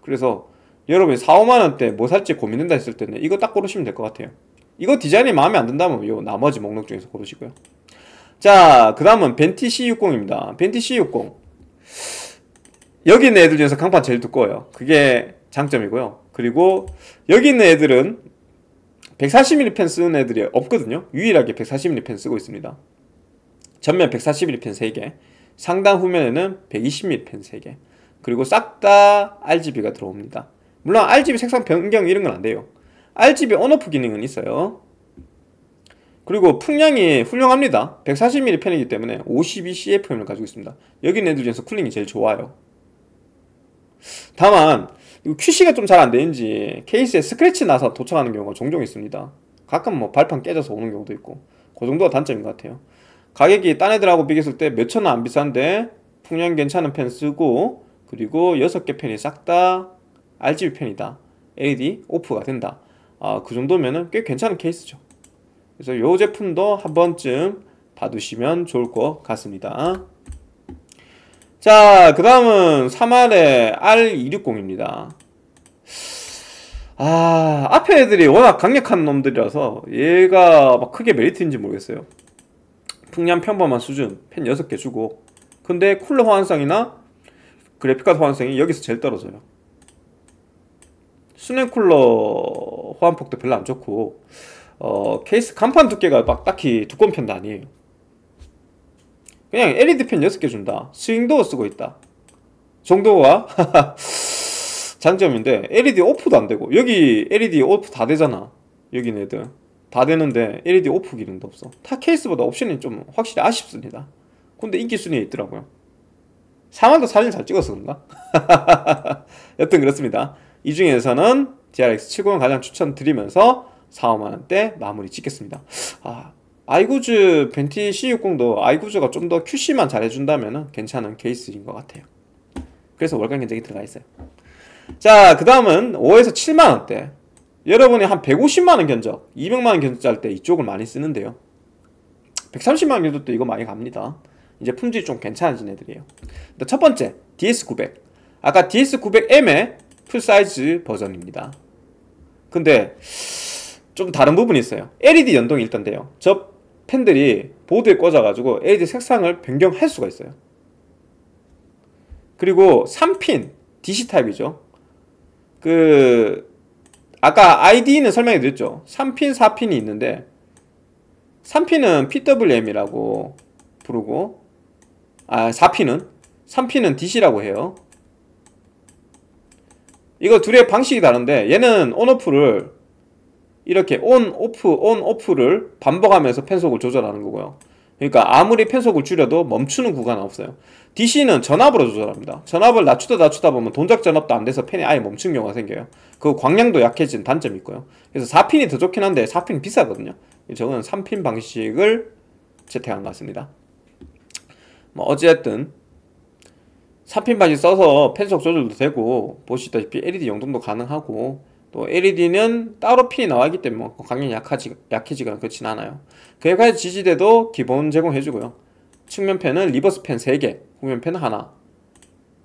그래서 여러분이 4, 5만원대 뭐 살지 고민된다 했을 때는 이거 딱 고르시면 될 것 같아요 이거 디자인이 마음에 안 든다면 요 나머지 목록 중에서 고르시고요 자, 그 다음은 벤티 C60입니다. 벤티 C60. 여기 있는 애들 중에서 강판 제일 두꺼워요. 그게 장점이고요. 그리고 여기 있는 애들은 140mm 펜 쓰는 애들이 없거든요. 유일하게 140mm 펜 쓰고 있습니다. 전면 140mm 펜 3개, 상단 후면에는 120mm 펜 3개, 그리고 싹 다 RGB가 들어옵니다. 물론 RGB 색상 변경 이런 건 안 돼요. RGB 온오프 기능은 있어요. 그리고 풍량이 훌륭합니다. 140mm 펜이기 때문에 52CFM을 가지고 있습니다. 여기 있는 애들 중에서 쿨링이 제일 좋아요. 다만 QC가 좀 잘 안 되는지 케이스에 스크래치 나서 도착하는 경우가 종종 있습니다. 가끔 뭐 발판 깨져서 오는 경우도 있고 그 정도가 단점인 것 같아요. 가격이 딴 애들하고 비교했을 때 몇천 원 안 비싼데 풍량 괜찮은 펜 쓰고 그리고 6개 펜이 싹 다 RGB 펜이다. LED 오프가 된다. 아, 그 정도면은 꽤 괜찮은 케이스죠. 그래서 이 제품도 한 번쯤 봐두시면 좋을 것 같습니다. 자, 그 다음은 3할의 R260입니다. 아, 앞에 애들이 워낙 강력한 놈들이라서 얘가 막 크게 메리트인지 모르겠어요. 풍량 평범한 수준, 펜 6개 주고. 근데 쿨러 호환성이나 그래픽카드 호환성이 여기서 제일 떨어져요. 수냉 쿨러 호환폭도 별로 안 좋고, 어, 케이스 강판 두께가 막 딱히 두꺼운 편도 아니에요. 그냥 LED 팬 6개 준다. swing door 쓰고 있다. 정도가 장점인데 LED off도 안 되고 여기 LED off 다 되잖아. 여기 애들 다 되는데 LED off 기능도 없어. 타 케이스보다 옵션이 좀 확실히 아쉽습니다. 근데 인기 순위에 있더라고요. 사만도 사진 잘 찍어서 그런가? 여튼 그렇습니다. 이 중에서는 DRX 70을 가장 추천드리면서 4, 5만원대 마무리 짓겠습니다. 아, 아이구즈 벤티 C60도 아이구즈가 좀 더 QC만 잘해준다면 괜찮은 케이스인 것 같아요. 그래서 월간 견적이 들어가 있어요. 자, 그 다음은 5에서 7만원대. 여러분이 한 150만원 견적, 200만원 견적 짤 때 이쪽을 많이 쓰는데요. 130만원 견적 도 이거 많이 갑니다. 이제 품질이 좀 괜찮아진 애들이에요. 첫 번째, DS900. 아까 DS900M의 full size 버전입니다. 근데 좀 다른 부분이 있어요. LED 연동이 일단 돼요. 저 팬들이 보드에 꽂아가지고 LED 색상을 변경할 수가 있어요. 그리고 3핀 DC 타입이죠. 그 아까 ID는 설명해 드렸죠. 3핀, 4핀이 있는데 3핀은 PWM이라고 부르고 아 4핀은 3핀은 DC라고 해요. 이거 둘의 방식이 다른데 얘는 온오프를 이렇게 온, 오프, 온, 오프를 반복하면서 펜속을 조절하는 거고요. 그러니까 아무리 펜속을 줄여도 멈추는 구간은 없어요. DC는 전압으로 조절합니다. 전압을 낮추다 낮추다 보면 동작 전압도 안 돼서 펜이 아예 멈춘 경우가 생겨요. 그 광량도 약해진 단점이 있고요. 그래서 4핀이 더 좋긴 한데 4핀 비싸거든요. 저거는 3핀 방식을 채택한 것 같습니다. 뭐 어찌됐든 3핀 방식 써서 팬속 조절도 되고 보시다시피 LED 연동도 가능하고 또 LED는 따로 핀이 나와 있기 때문에 뭐 광량이 약하지, 약해지거나 그렇진 않아요. 그래서 지지대도 기본 제공해주고요. 측면팬은 reverse 팬 3개, 후면 팬 하나.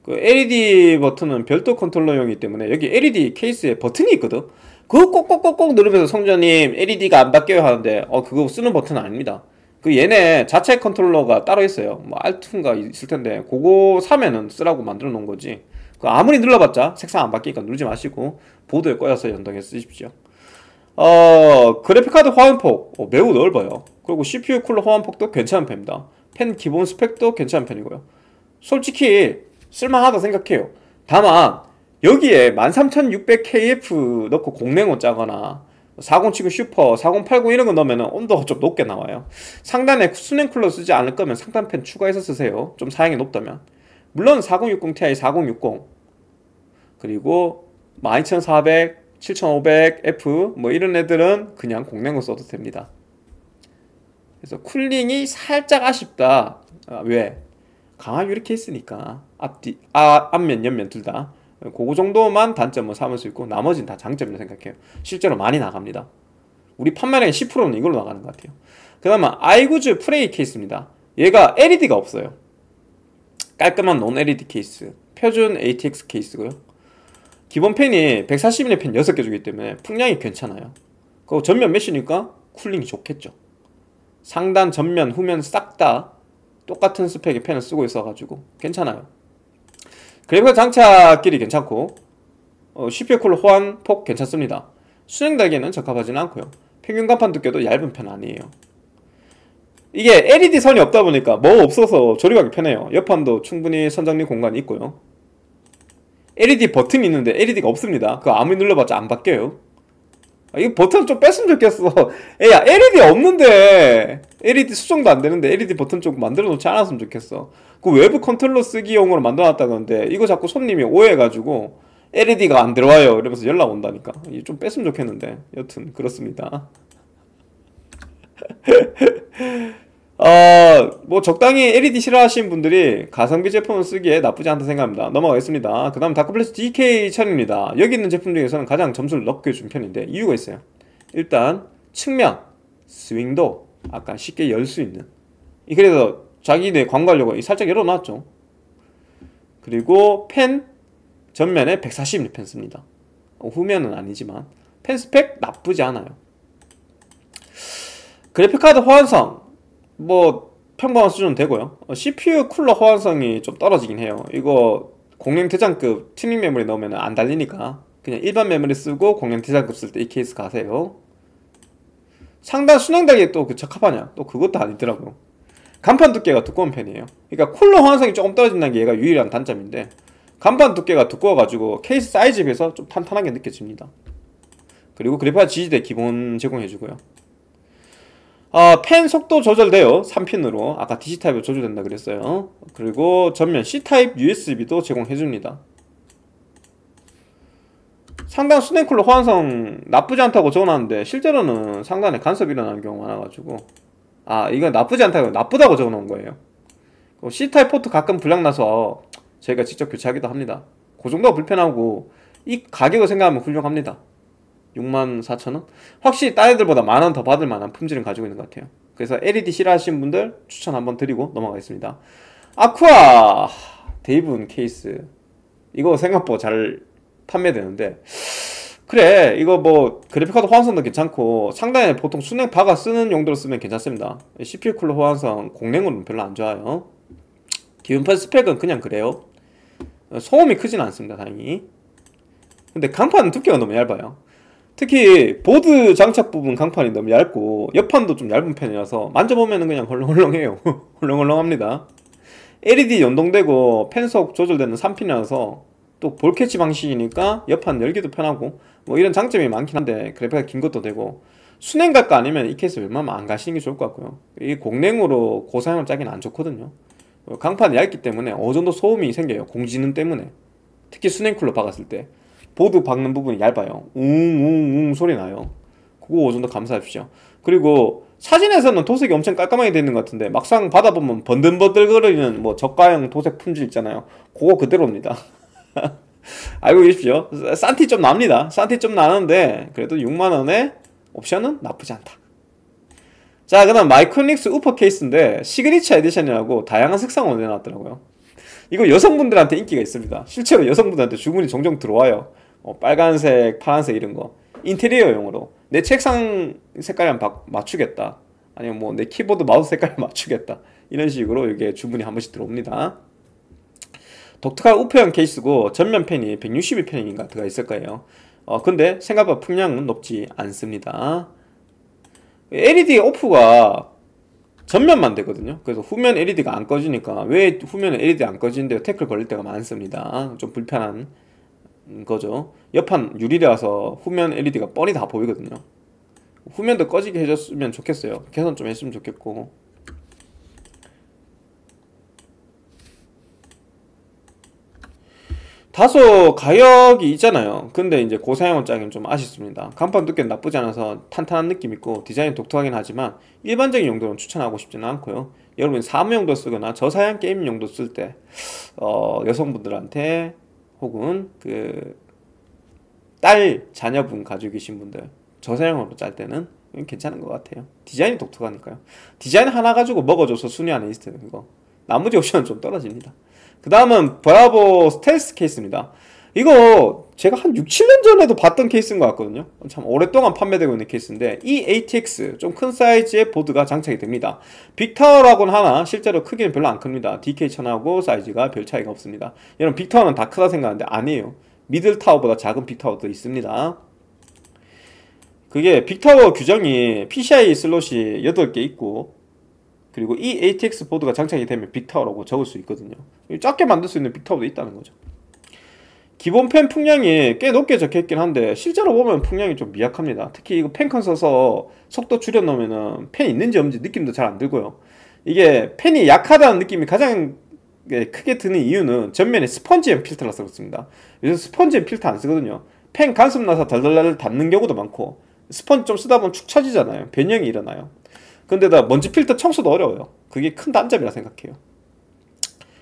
그 LED 버튼은 별도 컨트롤러용이기 때문에 여기 LED 케이스에 버튼이 있거든. 그거 꼭꼭꼭꼭 누르면서 성조님 LED가 안 바뀌어요 하는데 어 그거 쓰는 버튼은 아닙니다. 그 얘네 자체 컨트롤러가 따로 있어요. 뭐 알트인가 있을 텐데 그거 사면은 쓰라고 만들어 놓은 거지. 그 아무리 눌러봤자 색상 안 바뀌니까 누르지 마시고 보드에 꽂아서 연동해 쓰십시오. 어, 그래픽카드 호환폭 어, 매우 넓어요. 그리고 CPU 쿨러 호환폭도 괜찮은 편입니다. 팬 기본 스펙도 괜찮은 편이고요. 솔직히 쓸만하다 생각해요. 다만 여기에 13600KF 넣고 공랭어 짜거나 4070 슈퍼, 4080 이런 거 넣으면 온도가 좀 높게 나와요. 상단에 수냉 쿨러 쓰지 않을 거면 상단 펜 추가해서 쓰세요. 좀 사양이 높다면. 물론 4060 Ti, 4060 그리고 12400, 7500F 뭐 이런 애들은 그냥 공랭으로 써도 됩니다. 그래서 쿨링이 살짝 아쉽다. 아, 왜? 강화 유리 케이스니까 앞뒤 아, 앞면 옆면 둘 다. 그거 정도만 단점을 삼을 수 있고 나머지는 다 장점이라고 생각해요. 실제로 많이 나갑니다. 우리 판매량의 10%는 이걸로 나가는 것 같아요. 그 다음에 아이구즈 프레이 케이스입니다. 얘가 LED가 없어요. 깔끔한 non LED 케이스. 표준 ATX 케이스고요. 기본 팬이 140mm 팬 6개 주기 때문에 풍량이 괜찮아요. 그리고 전면 mesh니까 cooling이 좋겠죠. 상단, 전면, 후면 싹 다 똑같은 스펙의 펜을 쓰고 있어가지고 괜찮아요. 그래픽 장착길이 괜찮고 어, CPU 쿨러 호환 폭 괜찮습니다. 수행 달기에는 적합하지는 않고요. 평균 간판 두께도 얇은 편 아니에요. 이게 LED 선이 없다 보니까 뭐 없어서 조립하기 편해요. 옆판도 충분히 선정리 공간이 있고요. LED 버튼이 있는데 LED가 없습니다. 그거 아무리 눌러봤자 안 바뀌어요. 아, 이거 버튼 좀 뺐으면 좋겠어. 에야 LED 없는데 LED 수정도 안 되는데 LED 버튼 좀 만들어 놓지 않았으면 좋겠어. 그 외부 컨트롤러 쓰기용으로 만들어 놨다 그러는데 이거 자꾸 손님이 오해해가지고 LED가 안 들어와요. 이러면서 연락 온다니까. 좀 뺐으면 좋겠는데 여튼 그렇습니다. 어, 뭐 적당히 LED 싫어하시는 분들이 가성비 제품을 쓰기에 나쁘지 않다 생각합니다. 넘어가겠습니다. 그 다음 다크플래시 DK1000입니다. 여기 있는 제품 중에서는 가장 점수를 높게 준 편인데 이유가 있어요. 일단 측면, swing door 아까 쉽게 열 수 있는 그래서 자기네 광고하려고 살짝 열어놨죠. 그리고 팬 전면에 140mm 팬 씁니다. 어, 후면은 아니지만 팬 스펙 나쁘지 않아요. 그래픽카드 호환성 뭐 평범한 수준 되고요 어, CPU 쿨러 호환성이 좀 떨어지긴 해요 이거 공랭 대장급 튜닝 메모리 넣으면 안 달리니까 그냥 일반 메모리 쓰고 공랭 대장급 쓸 때 이 케이스 가세요 상단 순행달기에 또 그 적합하냐? 또 그것도 아니더라고요. 간판 두께가 두꺼운 편이에요. 그러니까 쿨러 호환성이 조금 떨어진다는 게 얘가 유일한 단점인데 간판 두께가 두꺼워가지고 케이스 사이즈에 비해서 좀 탄탄하게 느껴집니다. 그리고 그래픽 지지대 기본 제공해주고요. 어, 펜 속도 조절돼요 3핀으로 아까 D타입으로 조절된다 그랬어요. 그리고 전면 C타입 USB도 제공해줍니다 상단 수냉쿨러 호환성 나쁘지 않다고 적어놨는데 실제로는 상단에 간섭이 일어나는 경우가 많아가지고. 아 이건 나쁘지 않다고 나쁘다고 적어놓은 거예요. C타입 포트 가끔 불량나서 저희가 직접 교체하기도 합니다. 그 정도가 불편하고 이 가격을 생각하면 훌륭합니다. 6만 4천원? 확실히 딴 애들보다 만 원 더 받을 만한 품질은 가지고 있는 것 같아요. 그래서 LED 싫어하시는 분들 추천 한번 드리고 넘어가겠습니다. 아쿠아! 데이븐 케이스. 이거 생각보다 잘 판매되는데. 그래 이거 뭐 그래픽카드 호환성도 괜찮고 상단에 보통 수냉 박아 쓰는 용도로 쓰면 괜찮습니다. CPU 쿨러 호환성 공랭으로는 별로 안 좋아요. 기본팬 스펙은 그냥 그래요. 소음이 크진 않습니다 다행히. 근데 강판은 두께가 너무 얇아요. 특히 보드 장착 부분 강판이 너무 얇고 옆판도 좀 얇은 편이라서 만져보면 그냥 헐렁헐렁해요. 헐렁헐렁합니다. LED 연동되고 팬속 조절되는 3핀이라서 또 ball catch 방식이니까 옆판 열기도 편하고 뭐 이런 장점이 많긴 한데 그래픽카드 긴 것도 되고 수냉 갈거 아니면 이 케이스 웬만하면 안 가시는 게 좋을 것 같고요. 이 공랭으로 고사양을 짜기는 안 좋거든요. 강판이 얇기 때문에 어느 정도 소음이 생겨요. 공진음 때문에. 특히 수냉 쿨러 박았을 때. 보드 박는 부분이 얇아요. 웅웅웅 소리 나요. 그거 정도 감수하십시오. 그리고 사진에서는 도색이 엄청 깔끔하게 되어 있는 것 같은데 막상 받아보면 번들번들거리는 뭐 저가형 도색 품질 있잖아요. 그거 그대로입니다 알고 계십시오. 싼티 좀 납니다. 싼티 좀 나는데 그래도 6만원에 옵션은 나쁘지 않다. 자 그 다음 마이크로닉스 우퍼 케이스인데 signature edition이라고 다양한 색상으로 내놨더라고요. 이거 여성분들한테 인기가 있습니다. 실제로 여성분들한테 주문이 종종 들어와요. 어, 빨간색, 파란색 이런 거. 인테리어용으로. 내 책상 색깔 바, 맞추겠다. 아니면 뭐 내 키보드 마우스 색깔 맞추겠다. 이런 식으로 이게 주문이 한 번씩 들어옵니다 독특한 우표형 케이스고 전면 펜이 162편인가 들어가 있을 거예요. 어, 근데 생각보다 풍량은 높지 않습니다. LED 오프가 전면만 되거든요. 그래서 후면 LED가 안 꺼지니까 왜 후면에 LED 안 꺼지는데 태클 걸릴 때가 많습니다. 좀 불편한 거죠. 옆판 유리라서 후면 LED가 뻔히 다 보이거든요. 후면도 꺼지게 해줬으면 좋겠어요. 개선 좀 했으면 좋겠고 다소 가격이 있잖아요. 근데 이제 고사양원 짝은 좀 아쉽습니다. 간판 두께는 나쁘지 않아서 탄탄한 느낌 있고 디자인 독특하긴 하지만 일반적인 용도는 추천하고 싶지는 않고요. 여러분 사무용도 쓰거나 저사양 게임 용도 쓸 때 어, 여성분들한테 혹은 그 딸 자녀분 가지고 계신 분들 저사양으로 짤 때는 괜찮은 것 같아요. 디자인이 독특하니까요. 디자인 하나 가지고 먹어줘서 순위 안에 있을 때는 이거 나머지 옵션은 좀 떨어집니다 그 다음은 브라보 스텔스 케이스입니다. 이거 제가 한 6, 7년 전에도 봤던 케이스인 것 같거든요. 참 오랫동안 판매되고 있는 케이스인데 이 ATX 좀 큰 사이즈의 보드가 장착이 됩니다. big tower라고는 하나 실제로 크기는 별로 안 큽니다. DK1000하고 사이즈가 별 차이가 없습니다. 여러분 big tower는 다 크다 생각하는데 아니에요. middle tower보다 작은 big tower도 있습니다. 그게 big tower 규정이 PCI 슬롯이 8개 있고 그리고 E-ATX 보드가 장착이 되면 big tower라고 적을 수 있거든요. 작게 만들 수 있는 big tower도 있다는 거죠. 기본 팬 풍량이 꽤 높게 적혀있긴 한데 실제로 보면 풍량이 좀 미약합니다. 특히 이거 팬컨 써서 속도 줄여놓으면 팬 있는지 없는지 느낌도 잘 안 들고요. 이게 펜이 약하다는 느낌이 가장 크게 드는 이유는 전면에 스펀지엠 필터라서 그렇습니다. 요즘 스펀지엠 필터 안 쓰거든요. 펜 간섭 나서 덜덜덜 닿는 경우도 많고 스펀지 좀 쓰다 보면 축 처지잖아요. 변형이 일어나요 근데다 먼지 필터 청소도 어려워요. 그게 큰 단점이라 생각해요.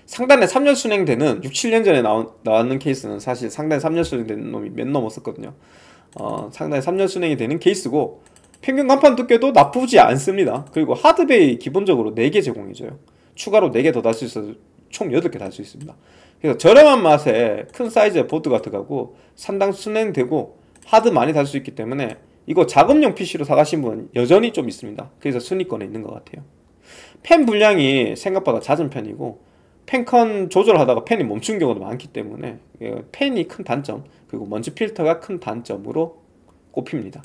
상단에 3년 순행되는 6, 7년 전에 나온, 나왔는 케이스는 사실 상단에 3년 순행되는 놈이 몇 넘었었거든요. 어, 상단에 3년 순행이 되는 케이스고 평균 간판 두께도 나쁘지 않습니다. 그리고 하드베이 기본적으로 4개 제공해줘요. 추가로 4개 더 달 수 있어서 총 8개 달 수 있습니다. 그래서 저렴한 맛에 큰 사이즈의 보드가 들어가고 상당 순행되고 하드 많이 달 수 있기 때문에 이거 작업용 PC로 사가신 분은 여전히 좀 있습니다. 그래서 순위권에 있는 것 같아요. 펜 분량이 생각보다 잦은 편이고 펜컨 조절하다가 펜이 멈춘 경우도 많기 때문에 펜이 큰 단점 그리고 먼지 필터가 큰 단점으로 꼽힙니다.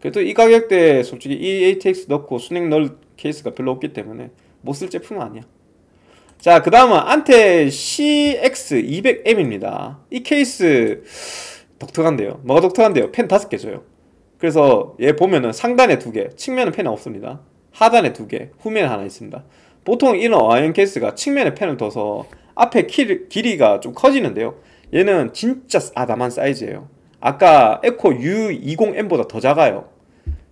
그래도 이 가격대에 솔직히 E-ATX 넣고 수냉 넣을 케이스가 별로 없기 때문에 못 쓸 제품은 아니야. 자 그 다음은 안테 CX200M입니다. 이 케이스 독특한데요. 뭐가 독특한데요? 팬 다섯 개 줘요. 그래서 얘 보면은 상단에 두 개 측면에 팬이 없습니다. 하단에 두 개 후면에 하나 있습니다. 보통 이런 어항형 케이스가 측면에 팬을 둬서 앞에 길, 길이가 좀 커지는데요. 얘는 진짜 아담한 사이즈예요. 아까 에코 U20M보다 더 작아요.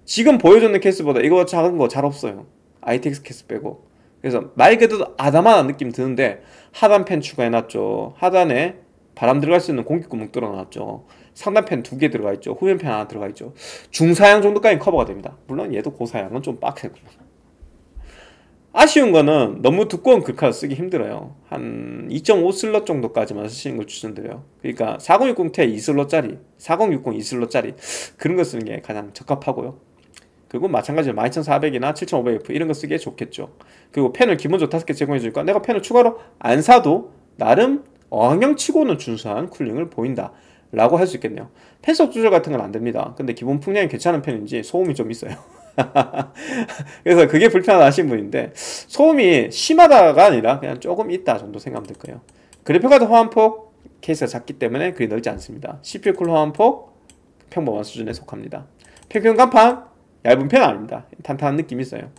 지금 보여주는 케이스보다 이거 작은 거 잘 없어요. ITX 케이스 빼고. 그래서 말 그대로 아담한 느낌 드는데 하단 팬 추가해놨죠. 하단에 바람 들어갈 수 있는 공기 구멍 뚫어놨죠 상단팬 두개 들어가 있죠. 후면팬 하나 들어가 있죠. 중사양 정도까지 커버가 됩니다. 물론 얘도 고사양은 좀 빡세고요 아쉬운 거는 너무 두꺼운 글카를 쓰기 힘들어요. 한 2.5 슬롯 정도까지만 쓰시는 걸 추천드려요. 그러니까 4060Ti 2슬롯짜리 4060 2슬롯짜리 그런 거 쓰는 게 가장 적합하고요. 그리고 마찬가지로 12400이나 7500F 이런 거 쓰기에 좋겠죠. 그리고 펜을 기본적으로 5개 제공해 주니까 내가 펜을 추가로 안 사도 나름 어항형 치고는 준수한 쿨링을 보인다 라고 할 수 있겠네요. 펜속 조절 같은 건 안 됩니다. 근데 기본 풍량이 괜찮은 편인지 소음이 좀 있어요. 그래서 그게 불편하다 하신 분인데 소음이 심하다가 아니라 그냥 조금 있다 정도 생각하면 될 거예요. 그래픽카드 호환폭 케이스가 작기 때문에 그리 넓지 않습니다. CPU 쿨 호환폭 평범한 수준에 속합니다. 평균 강판 얇은 편 아닙니다. 탄탄한 느낌이 있어요.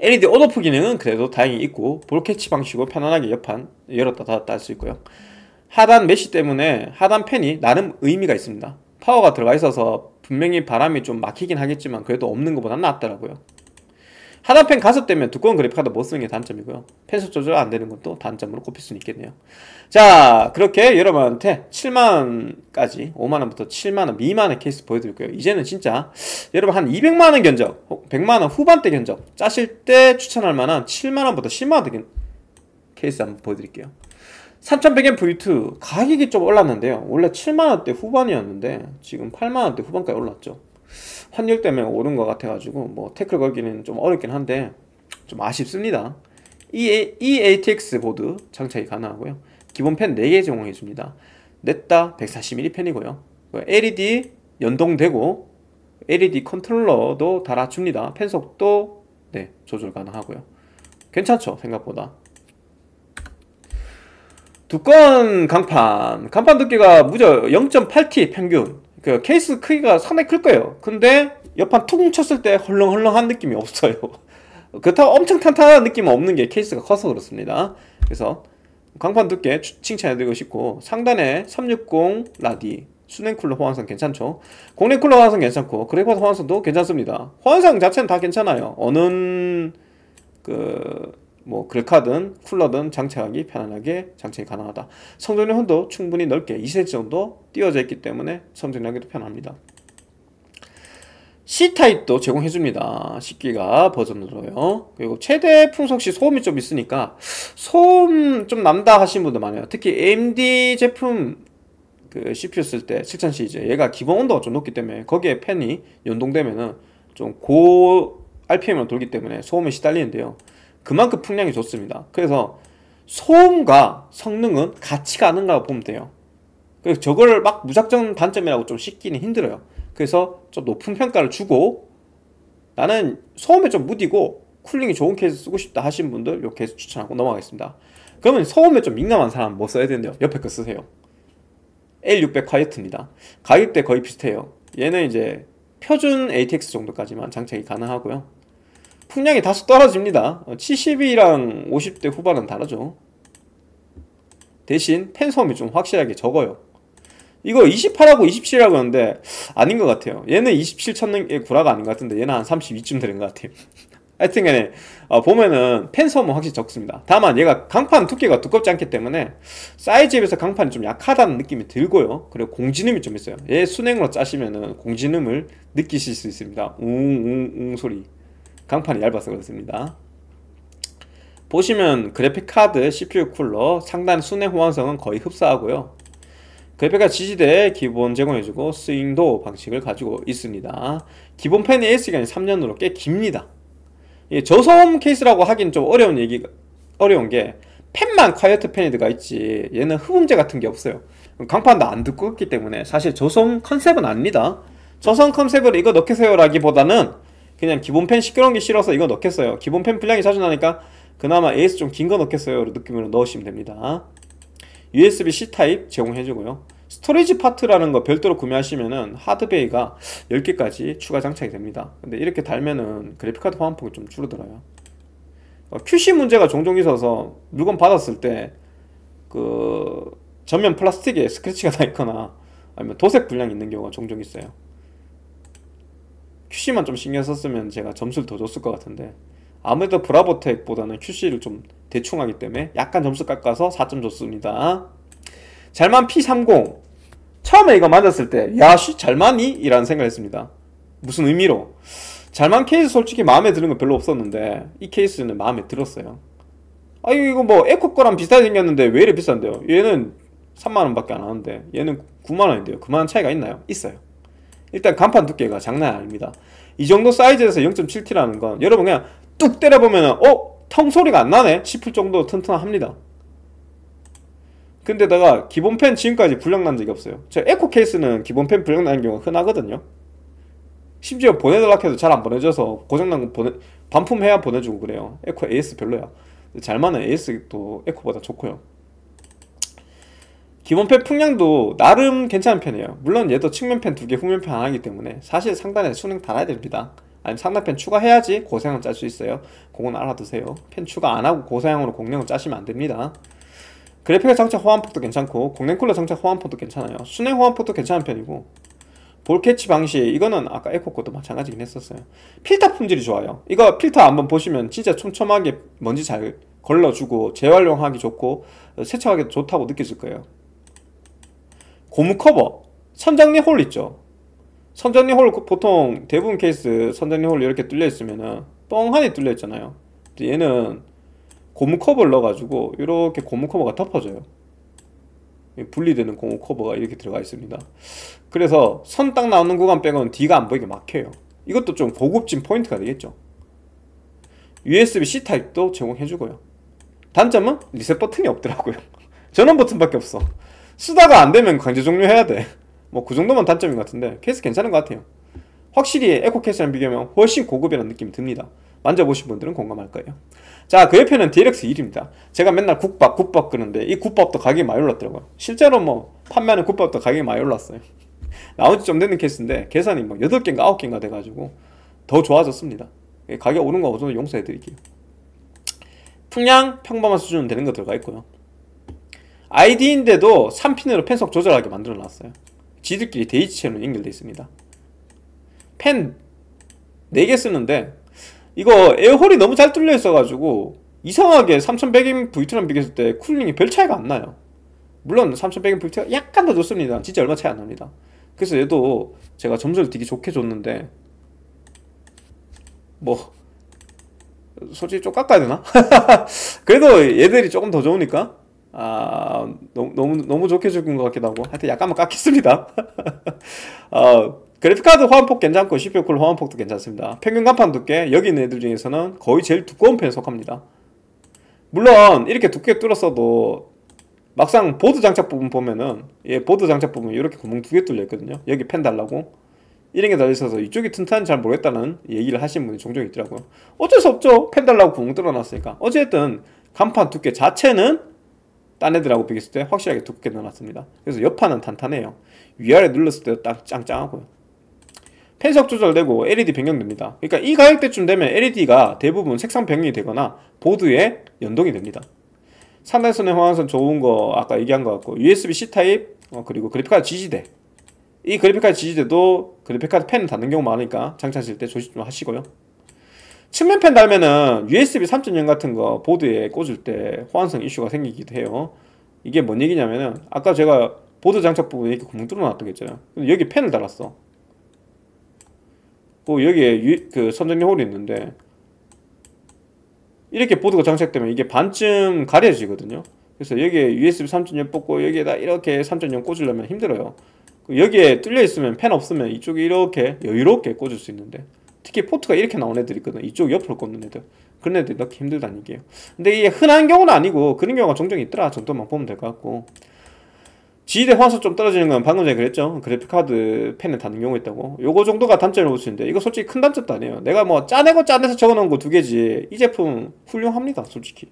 LED on off 기능은 그래도 다행히 있고 ball catch 방식으로 편안하게 옆판 열었다 닫았다 할 수 있고요 하단 mesh 때문에 하단 팬이 나름 의미가 있습니다. 파워가 들어가 있어서 분명히 바람이 좀 막히긴 하겠지만 그래도 없는 것보다 낫더라고요. 하단 팬 가습 되면 두꺼운 그래픽카드 못 쓰는 게 단점이고요. 팬속 조절 안 되는 것도 단점으로 꼽힐 수는 있겠네요. 자 그렇게 여러분한테 7만원까지 5만원부터 7만원 미만의 케이스 보여드릴게요. 이제는 진짜 여러분 한 200만원 견적 100만원 후반대 견적 짜실 때 추천할 만한 7만원부터 10만원 케이스 한번 보여드릴게요 3100M V2 가격이 좀 올랐는데요. 원래 7만원대 후반이었는데 지금 8만원대 후반까지 올랐죠. 환율 때문에 오른 것 같아가지고 뭐 태클 걸기는 좀 어렵긴 한데 좀 아쉽습니다. 이, E-ATX 보드 장착이 가능하고요. 기본 팬 4개 제공해줍니다. 넷 다 140mm 팬이고요. LED 연동되고 LED 컨트롤러도 달아줍니다. 팬 속도 네 조절 가능하고요. 괜찮죠 생각보다 두꺼운 강판. 강판 두께가 무려 0.8T 평균. 그 케이스 크기가 상당히 클 거예요. 근데 옆판 툭 쳤을 때 헐렁헐렁한 느낌이 없어요. 그렇다고 엄청 탄탄한 느낌은 없는 게 케이스가 커서 그렇습니다. 그래서 강판 두께 칭찬해드리고 싶고 상단에 360 라디. 수냉 쿨러 호환성 괜찮죠? 공랭 쿨러 호환성 괜찮고 그래픽카드 호환성도 괜찮습니다. 호환성 자체는 다 괜찮아요. 어느 그 뭐 글카든 쿨러든 장착하기 편안하게 장착이 가능하다 선정리도 충분히 넓게 2cm 정도 띄워져 있기 때문에 선정리하기도 편합니다 C타입도 제공해줍니다. 10기가 버전으로요. 그리고 최대 풍속 시 소음이 좀 있으니까 소음 좀 남다 하시는 분들 많아요. 특히 AMD 제품 그 CPU 쓸 때 7000 시리즈 얘가 기본 온도가 좀 높기 때문에 거기에 팬이 연동되면은 좀 고 RPM으로 돌기 때문에 소음에 시달리는데요. 그만큼 풍량이 좋습니다. 그래서 소음과 성능은 같이 가는가 보면 돼요. 그래서 저걸 막 무작정 단점이라고 좀 씻기는 힘들어요. 그래서 좀 높은 평가를 주고 나는 소음에 좀 무디고 쿨링이 좋은 케이스 쓰고 싶다 하신 분들 이 케이스 추천하고 넘어가겠습니다. 그러면 소음에 좀 민감한 사람 뭐 써야 되는데요? 옆에 거 쓰세요. L600 콰이어트입니다. 가격대 거의 비슷해요. 얘는 이제 표준 ATX 정도까지만 장착이 가능하고요. 풍량이 다소 떨어집니다. 70이랑 50대 후반은 다르죠. 대신 펜 소음이 좀 확실하게 적어요. 이거 28하고 27이라고 하는데 아닌 것 같아요. 얘는 27 찾는 구라가 아닌 것 같은데 얘는 한 32쯤 되는 것 같아요. 하여튼 간에 어, 보면은 펜 소음은 확실히 적습니다. 다만 얘가 강판 두께가 두껍지 않기 때문에 사이즈에 비해서 강판이 좀 약하다는 느낌이 들고요. 그리고 공진음이 좀 있어요. 얘 순행으로 짜시면은 공진음을 느끼실 수 있습니다. 웅웅웅 소리. 강판이 얇아서 그렇습니다. 보시면 그래픽카드, CPU 쿨러, 상단 순행 호환성은 거의 흡사하고요. 그래픽카 지지대 기본 제공해주고 스윙도 방식을 가지고 있습니다. 기본 팬 AS기간이 3년으로 꽤 깁니다. 저소음 케이스라고 하긴 좀 어려운 얘기 어려운 게 팬만 콰이어트 들어가 있지 얘는 흡음재 같은 게 없어요. 강판도 안 두껍기 때문에 사실 저소음 컨셉은 아닙니다. 저소음 컨셉을 이거 넣겠어요라기보다는 그냥 기본 팬 시끄러운 게 싫어서 이거 넣겠어요. 기본 팬 풍량이 자주 나니까 그나마 AS 좀긴 거 넣겠어요. 느낌으로 넣으시면 됩니다. USB-C 타입 제공해주고요. storage 파트라는 거 별도로 구매하시면은 하드bay가 10개까지 추가 장착이 됩니다. 근데 이렇게 달면은 그래픽카드 호환폭이 좀 줄어들어요. 어, QC 문제가 종종 있어서 물건 받았을 때 그 전면 플라스틱에 스크래치가 나 있거나 아니면 도색 불량이 있는 경우가 종종 있어요 QC만 좀 신경 썼으면 제가 점수를 더 줬을 것 같은데 아무래도 브라보텍보다는 QC를 좀 대충 하기 때문에 약간 점수 깎아서 4점 줬습니다. 잘만 P30 처음에 이거 맞았을 때 야씨 잘만이? 이라는 생각을 했습니다. 무슨 의미로? 잘만 케이스 솔직히 마음에 드는 거 별로 없었는데 이 케이스는 마음에 들었어요. 아 이거 뭐 에코 거랑 비슷하게 생겼는데 왜 이래 비싼데요? 얘는 3만원 밖에 안 하는데 얘는 9만원인데요. 그만한 차이가 있나요? 있어요 일단 간판 두께가 장난 아닙니다. 이 정도 사이즈에서 0.7T라는 건 여러분 그냥 뚝 때려보면은 어? 텅 소리가 안 나네? 싶을 정도 튼튼합니다. 근데다가 기본 펜 지금까지 불량 난 적이 없어요. 저 에코 케이스는 기본 펜 불량 나는 경우가 흔하거든요. 심지어 보내달라 해도 잘 안 보내줘서 고장난 거 보내, 반품해야 보내주고 그래요. 에코 AS 별로야. 잘 맞는 AS도 에코보다 좋고요 기본 팬 풍량도 나름 괜찮은 편이에요. 물론 얘도 측면 팬 두 개 후면 팬 하나이기 때문에 사실 상단에 수냉 달아야 됩니다. 아니면 상단팬 추가해야지 고사양을 짤 수 있어요. 그건 알아두세요. 팬 추가 안 하고 고사양으로 공랭을 짜시면 안 됩니다. 그래픽의 장착 호환폭도 괜찮고 공랭 쿨러 장착 호환폭도 괜찮아요. 수냉 호환폭도 괜찮은 편이고 ball catch 방식 이거는 아까 에코 것도 마찬가지긴 했었어요. 필터 품질이 좋아요. 이거 필터 한번 보시면 진짜 촘촘하게 먼지 잘 걸러주고 재활용하기 좋고 세척하기 좋다고 느껴질 거예요 고무 커버. 선정리 홀 있죠. 선정리 홀 보통 대부분 케이스 선정리 홀 이렇게 뚫려 있으면은 뻥하니 뚫려 있잖아요. 얘는 고무 커버를 넣어가지고 이렇게 고무 커버가 덮어져요. 분리되는 고무 커버가 이렇게 들어가 있습니다. 그래서 선 딱 나오는 구간 빼고는 뒤가 안 보이게 막혀요. 이것도 좀 고급진 포인트가 되겠죠. USB-C 타입도 제공해주고요. 단점은 리셋 버튼이 없더라고요. 전원 버튼밖에 없어 쓰다가 안 되면 강제 종료해야 돼. 뭐 그 정도만 단점인 것 같은데 케이스 괜찮은 것 같아요. 확실히 에코 케이스랑 비교하면 훨씬 고급이라는 느낌이 듭니다. 만져보신 분들은 공감할 거예요. 자 그 옆에는 DLX 1입니다. 제가 맨날 국밥 국밥 그러는데 이 국밥도 가격이 많이 올랐더라고요. 실제로 뭐 판매하는 국밥도 가격이 많이 올랐어요. 나온 지좀 되는 케이스인데 개선이 뭐 8개인가 9개인가 돼가지고 더 좋아졌습니다. 가격 오른 거 저는 용서해 드릴게요. 풍량 평범한 수준은 되는 거 들어가 있고요 LED인데도 3핀으로 팬속 조절하게 만들어 놨어요. 지들끼리 daisy chain으로 연결되어 있습니다. 팬 4개 쓰는데 이거 air hole이 너무 잘 뚫려 있어가지고 이상하게 3100인 V2랑 비교했을 때 cooling이 별 차이가 안 나요. 물론 3100인 V2가 약간 더 좋습니다. 진짜 얼마 차이 안 납니다. 그래서 얘도 제가 점수를 되게 좋게 줬는데 뭐 솔직히 좀 깎아야 되나? 그래도 얘들이 조금 더 좋으니까 아 너무 너무, 너무 좋게 준 것 같기도 하고. 하여튼 약간만 깎겠습니다. 어, 그래픽카드 호환폭 괜찮고 CPU 쿨 호환폭도 괜찮습니다. 평균 강판 두께 여기 있는 애들 중에서는 거의 제일 두꺼운 편에 속합니다. 물론 이렇게 두께 뚫었어도 막상 보드 장착 부분 보면은 예, 보드 장착 부분 이렇게 구멍 두 개 뚫려 있거든요. 여기 팬 달라고. 이런 게 달려 있어서 이쪽이 튼튼한지 잘 모르겠다는 얘기를 하시는 분이 종종 있더라고요. 어쩔 수 없죠. 팬 달라고 구멍 뚫어놨으니까. 어쨌든 강판 두께 자체는 딴 애들하고 비교했을 때 확실하게 두껍게 넣어놨습니다. 그래서 옆판은 탄탄해요. 위아래 눌렀을 때도 딱 짱짱하고요. 팬속 조절되고 LED 변경됩니다. 그러니까 이 가격대쯤 되면 LED가 대부분 색상 변경이 되거나 보드에 연동이 됩니다. 상단 수랭 호환성 좋은 거 아까 얘기한 것 같고 USB-C 타입 어, 그리고 그래픽카드 지지대. 이 그래픽카드 지지대도 그래픽카드 팬 닿는 경우 많으니까 장착하실 때 조심 좀 하시고요 측면 팬 달면은 USB 3.0 같은 거 보드에 꽂을 때 호환성 이슈가 생기기도 해요. 이게 뭔 얘기냐면은 아까 제가 보드 장착 부분에 이렇게 구멍 뚫어 놨던 게 있잖아요 근데 여기 팬을 달았어. 그 여기에 유, 그 선 정리용 홀이 있는데 이렇게 보드가 장착되면 이게 반쯤 가려지거든요. 그래서 여기에 USB 3.0 뽑고 여기에다 이렇게 3.0 꽂으려면 힘들어요. 여기에 뚫려 있으면 펜 없으면 이쪽에 이렇게 여유롭게 꽂을 수 있는데 특히 포트가 이렇게 나온 애들 있거든. 이쪽 옆으로 꽂는 애들. 그런 애들 넣기 힘들다는 얘기예요. 근데 이게 흔한 경우는 아니고 그런 경우가 종종 있더라. 정도만 보면 될 것 같고. 지대 화소 좀 떨어지는 건 방금 전에 그랬죠? 그래픽카드 펜에 닿는 경우 있다고. 요거 정도가 단점을 볼수 있는데 이거 솔직히 큰 단점도 아니에요. 내가 뭐 짜내고 짜내서 적어놓은 거 두 개지 이 제품 훌륭합니다 솔직히.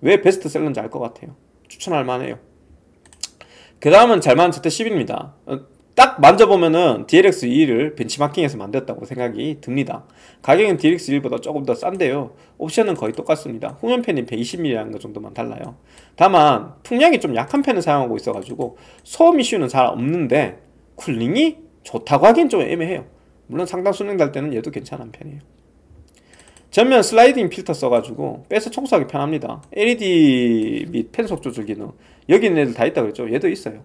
왜 베스트셀러인지 알 것 같아요. 추천할 만해요. 그 다음은 잘만 Z11입니다 딱 만져보면은 DLX2를 벤치마킹해서 만들었다고 생각이 듭니다. 가격은 DLX1보다 조금 더 싼데요. 옵션은 거의 똑같습니다. 후면팬이 120mm라는 것 정도만 달라요. 다만 풍량이 좀 약한 팬을 사용하고 있어가지고 소음 이슈는 잘 없는데 쿨링이 좋다고 하기엔 좀 애매해요. 물론 상당 수능 달 때는 얘도 괜찮은 편이에요. 전면 슬라이딩 필터 써가지고 빼서 청소하기 편합니다. LED 및 팬속 조절 기능. 여기 있는 애들 다 있다 그랬죠? 얘도 있어요.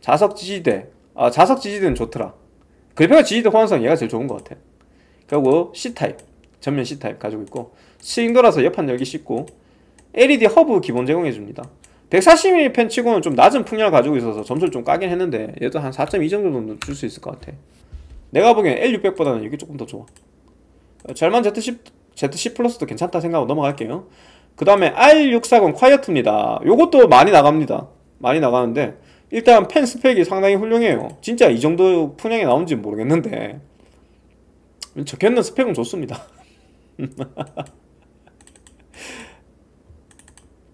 자석 지지대 아, 자석 지지대는 좋더라. 그래픽카 지지대 호환성 얘가 제일 좋은 것 같아. 그리고 C타입, 전면 C타입 가지고 있고 스윙 돌아서 옆판 열기 쉽고 LED 허브 기본 제공해줍니다. 140mm 팬 치고는 좀 낮은 풍량을 가지고 있어서 점수를 좀 까긴 했는데 얘도 한 4.2 정도는 줄수 있을 것 같아. 내가 보기엔 L600보다는 이게 조금 더 좋아. 잘만 Z10, Z10 플러스도 괜찮다 생각하고 넘어갈게요. 그 다음에 R640 콰이어트입니다. 요것도 많이 나갑니다. 많이 나가는데 일단 펜 스펙이 상당히 훌륭해요. 진짜 이 정도 풍량이 나온지 모르겠는데. 적혀있는 스펙은 좋습니다.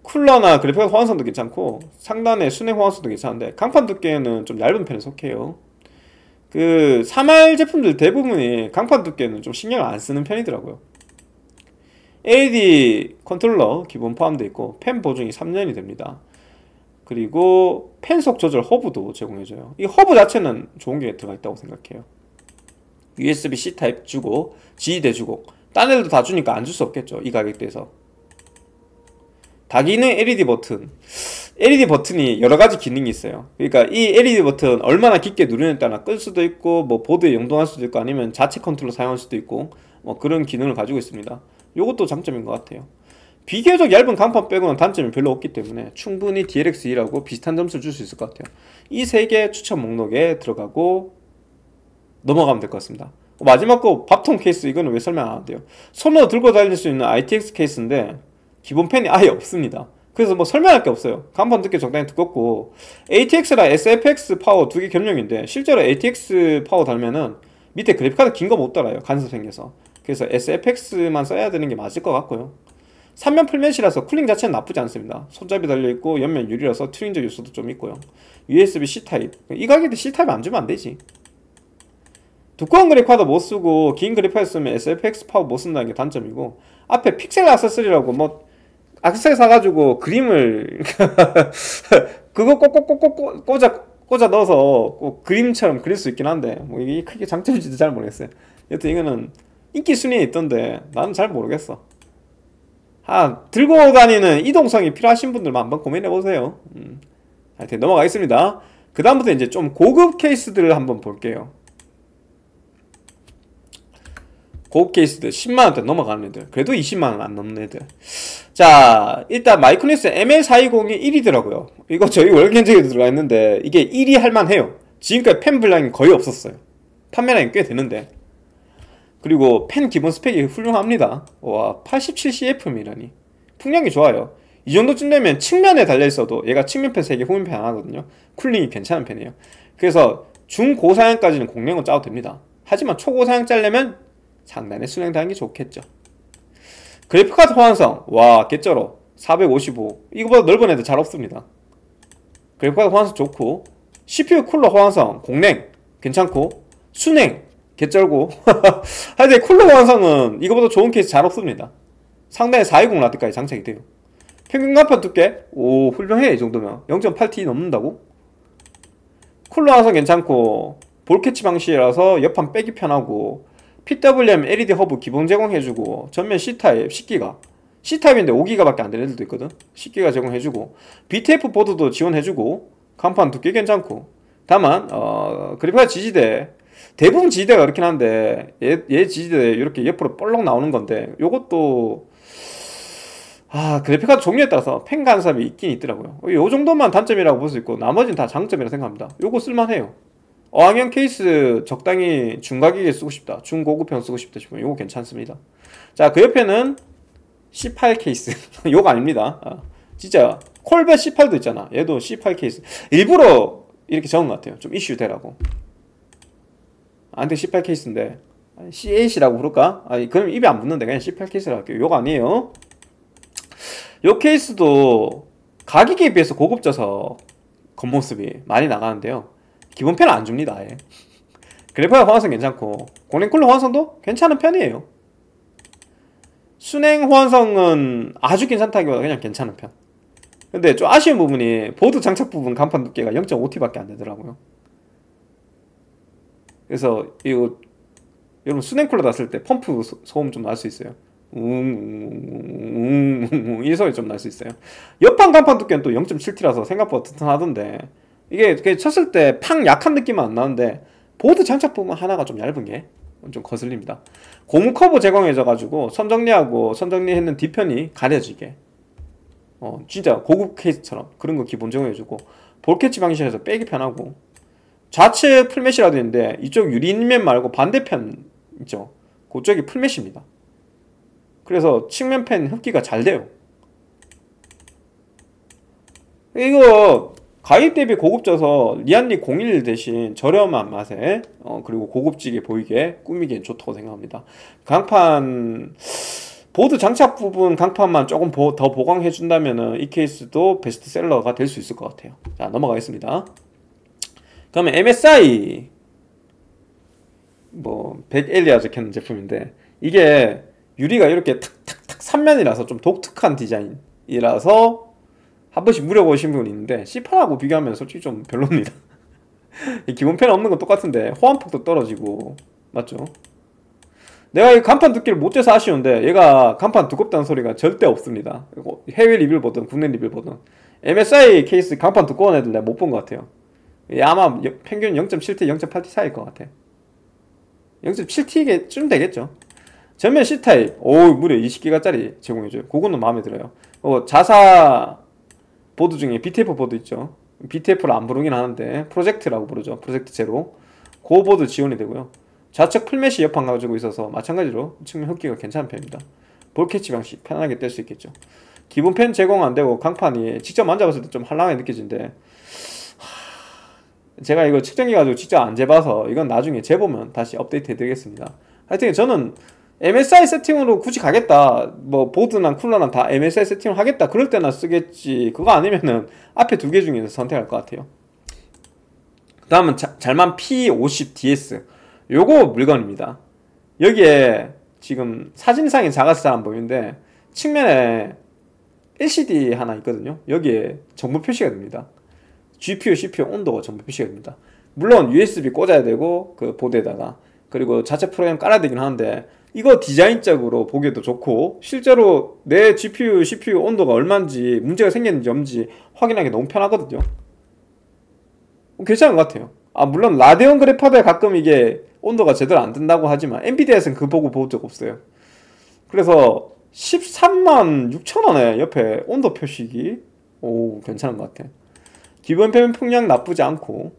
쿨러나 그래픽 호환성도 괜찮고 상단의 순행 호환성도 괜찮은데 강판 두께는 좀 얇은 편에 속해요. 그 3R 제품들 대부분이 강판 두께는 좀 신경을 안 쓰는 편이더라고요. LED 컨트롤러 기본 포함되어 있고 팬 보증이 3년이 됩니다 그리고 팬속 조절 허브도 제공해줘요. 이 허브 자체는 좋은 게 들어가 있다고 생각해요. USB-C 타입 주고 지지대 주고 딴 애들도 다 주니까 안 줄 수 없겠죠 이 가격대에서. 다기능 LED 버튼. LED 버튼이 여러 가지 기능이 있어요. 그러니까 이 LED 버튼 얼마나 깊게 누르냐에 따라 끌 수도 있고 뭐 보드에 연동할 수도 있고 아니면 자체 컨트롤 사용할 수도 있고 뭐 그런 기능을 가지고 있습니다. 이것도 장점인 것 같아요 비교적 얇은 강판 빼고는 단점이 별로 없기 때문에 충분히 DLX2랑 비슷한 점수를 줄 수 있을 것 같아요. 이 세 개 추천 목록에 들어가고 넘어가면 될 것 같습니다. 마지막 거 밥통 케이스 이거는 왜 설명 안 한대요. 손으로 들고 다닐 수 있는 ITX 케이스인데 기본 팬이 아예 없습니다. 그래서 뭐 설명할 게 없어요. 강판 두께 적당히 두껍고 ATX랑 SFX 파워 두 개 겸용인데 실제로 ATX 파워 달면은 밑에 그래픽카드 긴 거 못 달아요. 간섭 생겨서. 그래서 SFX만 써야 되는 게 맞을 것 같고요 3면 full mesh라서 cooling 자체는 나쁘지 않습니다. 손잡이 달려있고 옆면 유리라서 튜닝적 요소도 좀 있고요. USB-C 타입. 이 가격에 C 타입 안 주면 안 되지. 두꺼운 그래픽카드 못 쓰고 긴 그래픽카드 쓰면 SFX 파워 못 쓴다는 게 단점이고 앞에 픽셀 악세서리라고 뭐 악세서리 사가지고 그림을 그거 꼭꼭꼭꼭 꽂아 꽂아 넣어서 꼭 그림처럼 그릴 수 있긴 한데 뭐 이게 크게 장점인지도 잘 모르겠어요. 여튼 이거는 인기 순위에 있던데 나는 잘 모르겠어 아, 들고 다니는 이동성이 필요하신 분들만 한번 고민해 보세요. 음. 하여튼 넘어가겠습니다. 그 다음부터 이제 좀 고급 케이스들을 한번 볼게요. 고급 케이스들 10만원대 넘어가는 애들 그래도 20만원 안 넘는 애들 자 일단 마이크로닉스 ML420이 1위더라고요 이거 저희 월견적에도 들어가 있는데 이게 1위 할만해요 지금까지 팬 불량이 거의 없었어요 판매량이 꽤 되는데 그리고 팬 기본 스펙이 훌륭합니다. 와 87CFM이라니. 풍량이 좋아요. 이 정도쯤 되면 측면에 달려있어도 얘가 측면팬 3개 후면팬 하나거든요. cooling이 괜찮은 편이에요. 그래서 중고사양까지는 공랭은 짜도 됩니다. 하지만 초고사양 짜려면 상단에 순행당하는 게 좋겠죠. 그래픽카드 호환성. 와 개쩔어. 455 이거보다 넓은 애들 잘 없습니다. 그래픽카드 호환성 좋고. CPU 쿨러 호환성. 공랭. 괜찮고. 순행 개쩔고. 하여튼 쿨러 호환성은 이거보다 좋은 케이스 잘 없습니다. 상단에 420 라드까지 장착이 돼요. 평균 간판 두께? 오 훌륭해 이 정도면. 0.8T 넘는다고? 쿨러 호환성 괜찮고 ball catch 방식이라서 옆판 빼기 편하고 PWM LED 허브 기본 제공해주고 전면 C타입 10기가. C타입인데 5기가밖에 안 되는 애들도 있거든. 10기가 제공해주고 BTF 보드도 지원해주고 강판 두께 괜찮고. 다만 어, 그래픽카 지지대 대부분 지지대가 그렇긴 한데 얘, 얘 지지대 이렇게 옆으로 볼록 나오는 건데 요것도 아 그래픽카드 종류에 따라서 팬 간섭이 있긴 있더라고요. 요 정도만 단점이라고 볼 수 있고 나머지는 다 장점이라 생각합니다. 요거 쓸만해요. 어항형 케이스 적당히 중가격에 쓰고 싶다. 중고급형 쓰고 싶다 싶으면 이거 괜찮습니다. 자 그 옆에는 C8 케이스. 요거 아닙니다. 아, 진짜 콜벳 C8도 있잖아. 얘도 C8 케이스. 일부러 이렇게 적은 것 같아요. 좀 이슈 되라고 안돼 C8 케이스인데. C8이라고 부를까? 아, 그럼 입에 안 붙는데 그냥 C8 케이스라고 할게요. 요거 아니에요? 요 케이스도 가격에 비해서 고급져서 겉모습이 많이 나가는데요. 기본펜은 안 줍니다 아예. 그래픽카 호환성 괜찮고. 공랭 쿨러 호환성도 괜찮은 편이에요. 순행 호환성은 아주 괜찮다기보다 그냥 괜찮은 편. 근데 좀 아쉬운 부분이 보드 장착 부분 간판 두께가 0.5T밖에 안 되더라고요 그래서 이거 여러분 순행 쿨러 놨을 때 펌프 소음 좀 날 수 있어요 웅웅웅웅 이 소리 좀 날 수 있어요 옆판 강판 두께는 또 0.7T라서 생각보다 튼튼하던데 이게 쳤을 때 팡 약한 느낌은 안 나는데 보드 장착 부분 하나가 좀 얇은 게 좀 거슬립니다 고무 커버 제공해져 가지고 선 정리하고 선 정리했는 뒤편이 가려지게 어 진짜 고급 케이스처럼 그런 거 기본 제공해주고 ball catch 방식에서 빼기 편하고 좌측 full mesh라도 있는데 이쪽 유리면 말고 반대편 있죠. 그쪽이 full mesh입니다. 그래서 측면 팬 흡기가 잘 돼요. 이거 가격 대비 고급져서 리안리 01 대신 저렴한 맛에 어, 그리고 고급지게 보이게 꾸미기엔 좋다고 생각합니다. 강판 보드 장착 부분 강판만 조금 보, 더 보강해 준다면 이 케이스도 베스트셀러가 될 수 있을 것 같아요. 자 넘어가겠습니다 그러면 MSI 뭐 100엘리아 적혀있는 제품인데 이게 유리가 이렇게 탁탁탁 3면이라서 좀 독특한 디자인이라서 한 번씩 물어보신 분이 있는데 C8하고 비교하면 솔직히 좀 별로입니다. 기본펜 없는 건 똑같은데 호환폭도 떨어지고 맞죠? 내가 이 간판 두께를 못 재서 아쉬운데 얘가 간판 두껍다는 소리가 절대 없습니다. 해외 리뷰를 보든 국내 리뷰를 보든. MSI 케이스 강판 두꺼운 애들 내가 못 본 것 같아요 아마 평균 0.7T, 0.8T 사이일 것 같아 0.7T쯤 되겠죠. 전면 C타입. 오 무려 20기가짜리 제공해줘요. 그거는 마음에 들어요. 어, 자사 보드 중에 BTF 보드 있죠. BTF를 안 부르긴 하는데 프로젝트라고 부르죠. 프로젝트 제로. 고 보드 지원이 되고요. 좌측 full mesh 옆판 가지고 있어서 마찬가지로 측면 흡기가 괜찮은 편입니다. 볼캐치 방식 편하게 뗄 수 있겠죠. 기본 펜 제공 안 되고 강판이 직접 만져봤을 때 좀 한랑하게 느껴지는데 제가 이거 측정기 가지고 직접 안 재봐서 이건 나중에 재보면 다시 업데이트 해드리겠습니다. 하여튼 저는 MSI 세팅으로 굳이 가겠다. 뭐 보드나 쿨러나 다 MSI 세팅을 하겠다. 그럴 때나 쓰겠지. 그거 아니면은 앞에 두 개 중에서 선택할 것 같아요. 그 다음은 자, 잘만 P50DS 요거 물건입니다. 여기에 지금 사진상에 작아서 안 보이는데 측면에 LCD 하나 있거든요. 여기에 정보 표시가 됩니다 GPU, CPU 온도가 정보 표시가 됩니다. 물론 USB 꽂아야 되고 그 보드에다가 그리고 자체 프로그램 깔아야 되긴 하는데 이거 디자인적으로 보기에도 좋고 실제로 내 GPU, CPU 온도가 얼마인지 문제가 생겼는지 없는지 확인하기 너무 편하거든요. 괜찮은 것 같아요. 아 물론 라데온 그래픽카드에 가끔 이게 온도가 제대로 안 뜬다고 하지만 엔비디아에서는 그 보고 본 적 없어요. 그래서 13만 6천 원에 옆에 온도 표시기 오 괜찮은 것 같아 기본 팬 풍량 나쁘지 않고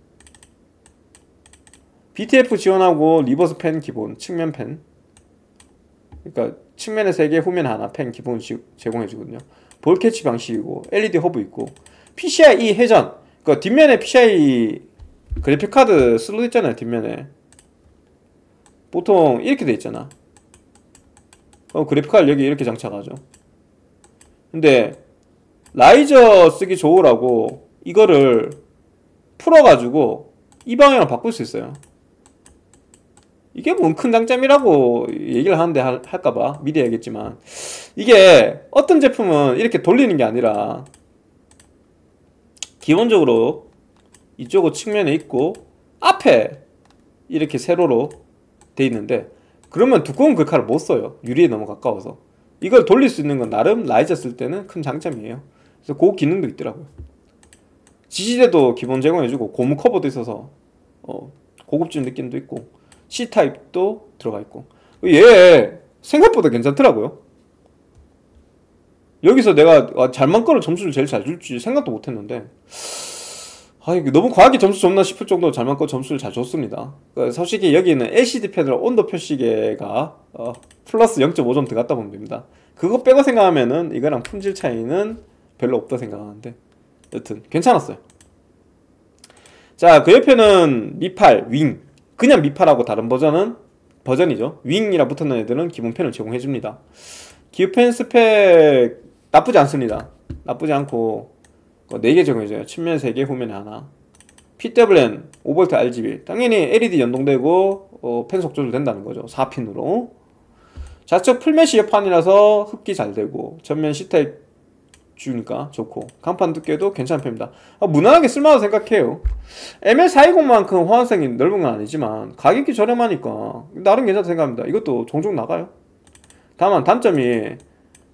BTF 지원하고 reverse 팬 기본 측면 팬. 그러니까 측면에 3개 후면에 하나 팬 기본 제공해 주거든요. ball catch 방식이고 LED hub 있고. PCIe 회전. 그 뒷면에 PCI 그래픽 카드 슬롯 있잖아요 뒷면에. 보통 이렇게 돼 있잖아. 어, 그래픽 카드 여기 이렇게 장착하죠. 근데 riser 쓰기 좋으라고 이거를 풀어가지고 이 방향으로 바꿀 수 있어요. 이게 뭔 큰 장점이라고 얘기를 하는데 할, 까봐 미리 얘기했지만 이게 어떤 제품은 이렇게 돌리는 게 아니라 기본적으로 이쪽은 측면에 있고 앞에 이렇게 세로로 돼 있는데 그러면 두꺼운 글카를 못 써요. 유리에 너무 가까워서. 이걸 돌릴 수 있는 건 나름 라이저 쓸 때는 큰 장점이에요. 그래서 그 기능도 있더라고요 지지대도 기본 제공해주고 고무 커버도 있어서 어, 고급진 느낌도 있고 C타입도 들어가 있고. 얘 생각보다 괜찮더라고요. 여기서 내가 아, 잘만 거를 점수를 제일 잘 줄지 생각도 못했는데 아 너무 과하게 점수 줬나 싶을 정도로 잘만 거 점수를 잘 줬습니다. 그러니까 솔직히 여기는 LCD 패널 온도 표시계가 어, 플러스 0.5점 들어갔다 보면 됩니다. 그거 빼고 생각하면은 이거랑 품질 차이는 별로 없다 생각하는데 여튼 괜찮았어요. 자 그 옆에는 미팔 윙. 그냥 미팔하고 다른 버전은 버전이죠. 윙이라 붙었는 애들은 기본 펜을 제공해줍니다. 기어펜 스펙 나쁘지 않습니다. 나쁘지 않고 4개 제공해줘요. 측면 3개 후면에 하나. PWM 5V RGB 당연히 LED 연동되고 어, 펜속 조절 된다는 거죠. 4핀으로. 좌측 풀메시 옆판이라서 흡기 잘 되고 전면 C타입 주니까 좋고. 간판 두께도 괜찮은 편입니다. 아, 무난하게 쓸만하다 생각해요. ML420만큼 호환성이 넓은 건 아니지만 가격이 저렴하니까 나름 괜찮다 생각합니다. 이것도 종종 나가요. 다만 단점이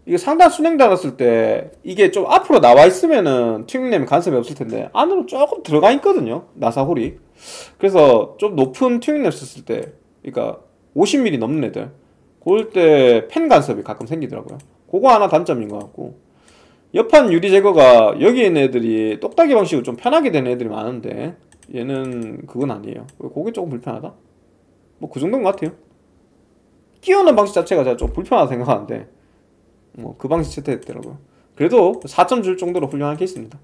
이게 상단 순행 달았을 때 이게 좀 앞으로 나와 있으면은 튜닝램이 간섭이 없을 텐데 안으로 조금 들어가 있거든요. 나사홀이. 그래서 좀 높은 튜닝램 썼을 때 그러니까 50mm 넘는 애들 그럴 때 팬 간섭이 가끔 생기더라고요. 그거 하나 단점인 것 같고 옆판 유리 제거가 여기 있는 애들이 똑딱이 방식으로 좀 편하게 되는 애들이 많은데 얘는 그건 아니에요. 그게 조금 불편하다? 뭐 그 정도인 것 같아요. 끼우는 방식 자체가 제가 좀 불편하다 생각하는데 뭐 그 방식 채택했더라고요. 그래도 4점 줄 정도로 훌륭한 케이스입니다.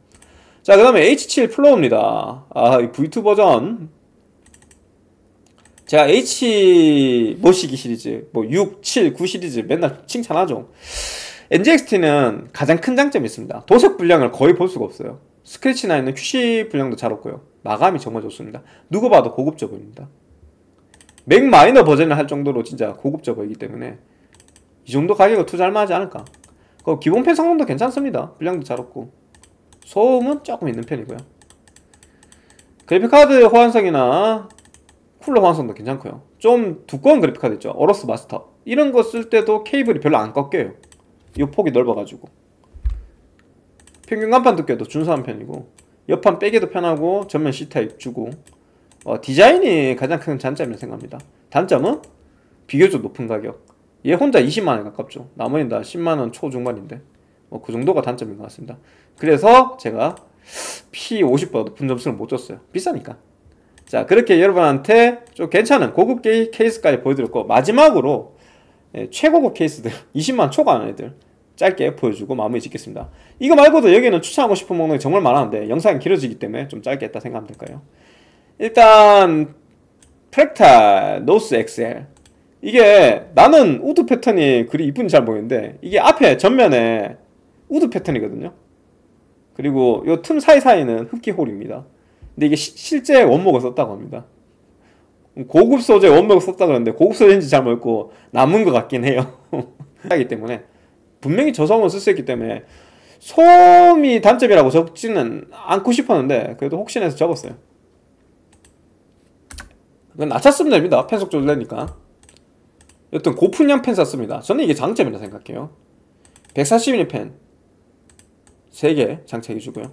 자 그 다음에 H7 플로우입니다. 아 V2 버전. 제가 H 모시기 시리즈 뭐 6, 7, 9 시리즈 맨날 칭찬하죠 NGXT는 가장 큰 장점이 있습니다. 도색 분량을 거의 볼 수가 없어요. 스크래치나 있는 QC 분량도 잘 없고요. 마감이 정말 좋습니다. 누구 봐도 고급져 보입니다. 맥 마이너 버전을 할 정도로 진짜 고급져 보이기 때문에 이 정도 가격을 투자할 만하지 않을까. 그 기본 펜 성능도 괜찮습니다. 분량도 잘 없고 소음은 조금 있는 편이고요. 그래픽카드 호환성이나 쿨러 호환성도 괜찮고요. 좀 두꺼운 그래픽카드 있죠. 어로스 마스터 이런 거 쓸 때도 케이블이 별로 안 꺾여요. 이 폭이 넓어가지고. 평균 간판 두께도 준수한 편이고 옆판 빼기도 편하고 전면 C타입 주고. 어, 디자인이 가장 큰 장점이라고 생각합니다. 단점은 비교적 높은 가격. 얘 혼자 20만원 가깝죠. 나머지는 다 10만원 초중반인데. 뭐 그 정도가 단점인 것 같습니다. 그래서 제가 P50보다 높은 점수를 못 줬어요. 비싸니까. 자 그렇게 여러분한테 좀 괜찮은 고급 케이스까지 보여드렸고 마지막으로 예, 최고급 케이스들. 20만 초과하는 애들. 짧게 보여주고 마무리 짓겠습니다. 이거 말고도 여기는 추천하고 싶은 목록이 정말 많았는데 영상이 길어지기 때문에 좀 짧게 했다 생각하면 될까요. 일단 프렉탈 노스 XL 이게 나는 wood 패턴이 그리 이쁜지 잘 모르겠는데 이게 앞에 전면에 wood 패턴이거든요. 그리고 이 틈 사이사이는 흡기 hole입니다. 근데 이게 시, 실제 원목을 썼다고 합니다 고급 소재 원목을 썼다 그러는데 고급 소재인지 잘 모르겠고 나무인 것 같긴 해요. 하기 때문에 분명히 저소음을 쓸수 있기 때문에 소음이 단점이라고 적지는 않고 싶었는데 그래도 혹시나 해서 적었어요. 낮추시면 됩니다. 팬속 조절되니까. 여튼 고풍량 팬 썼습니다. 저는 이게 장점이라 생각해요. 140mm 팬. 3개 장착해주고요.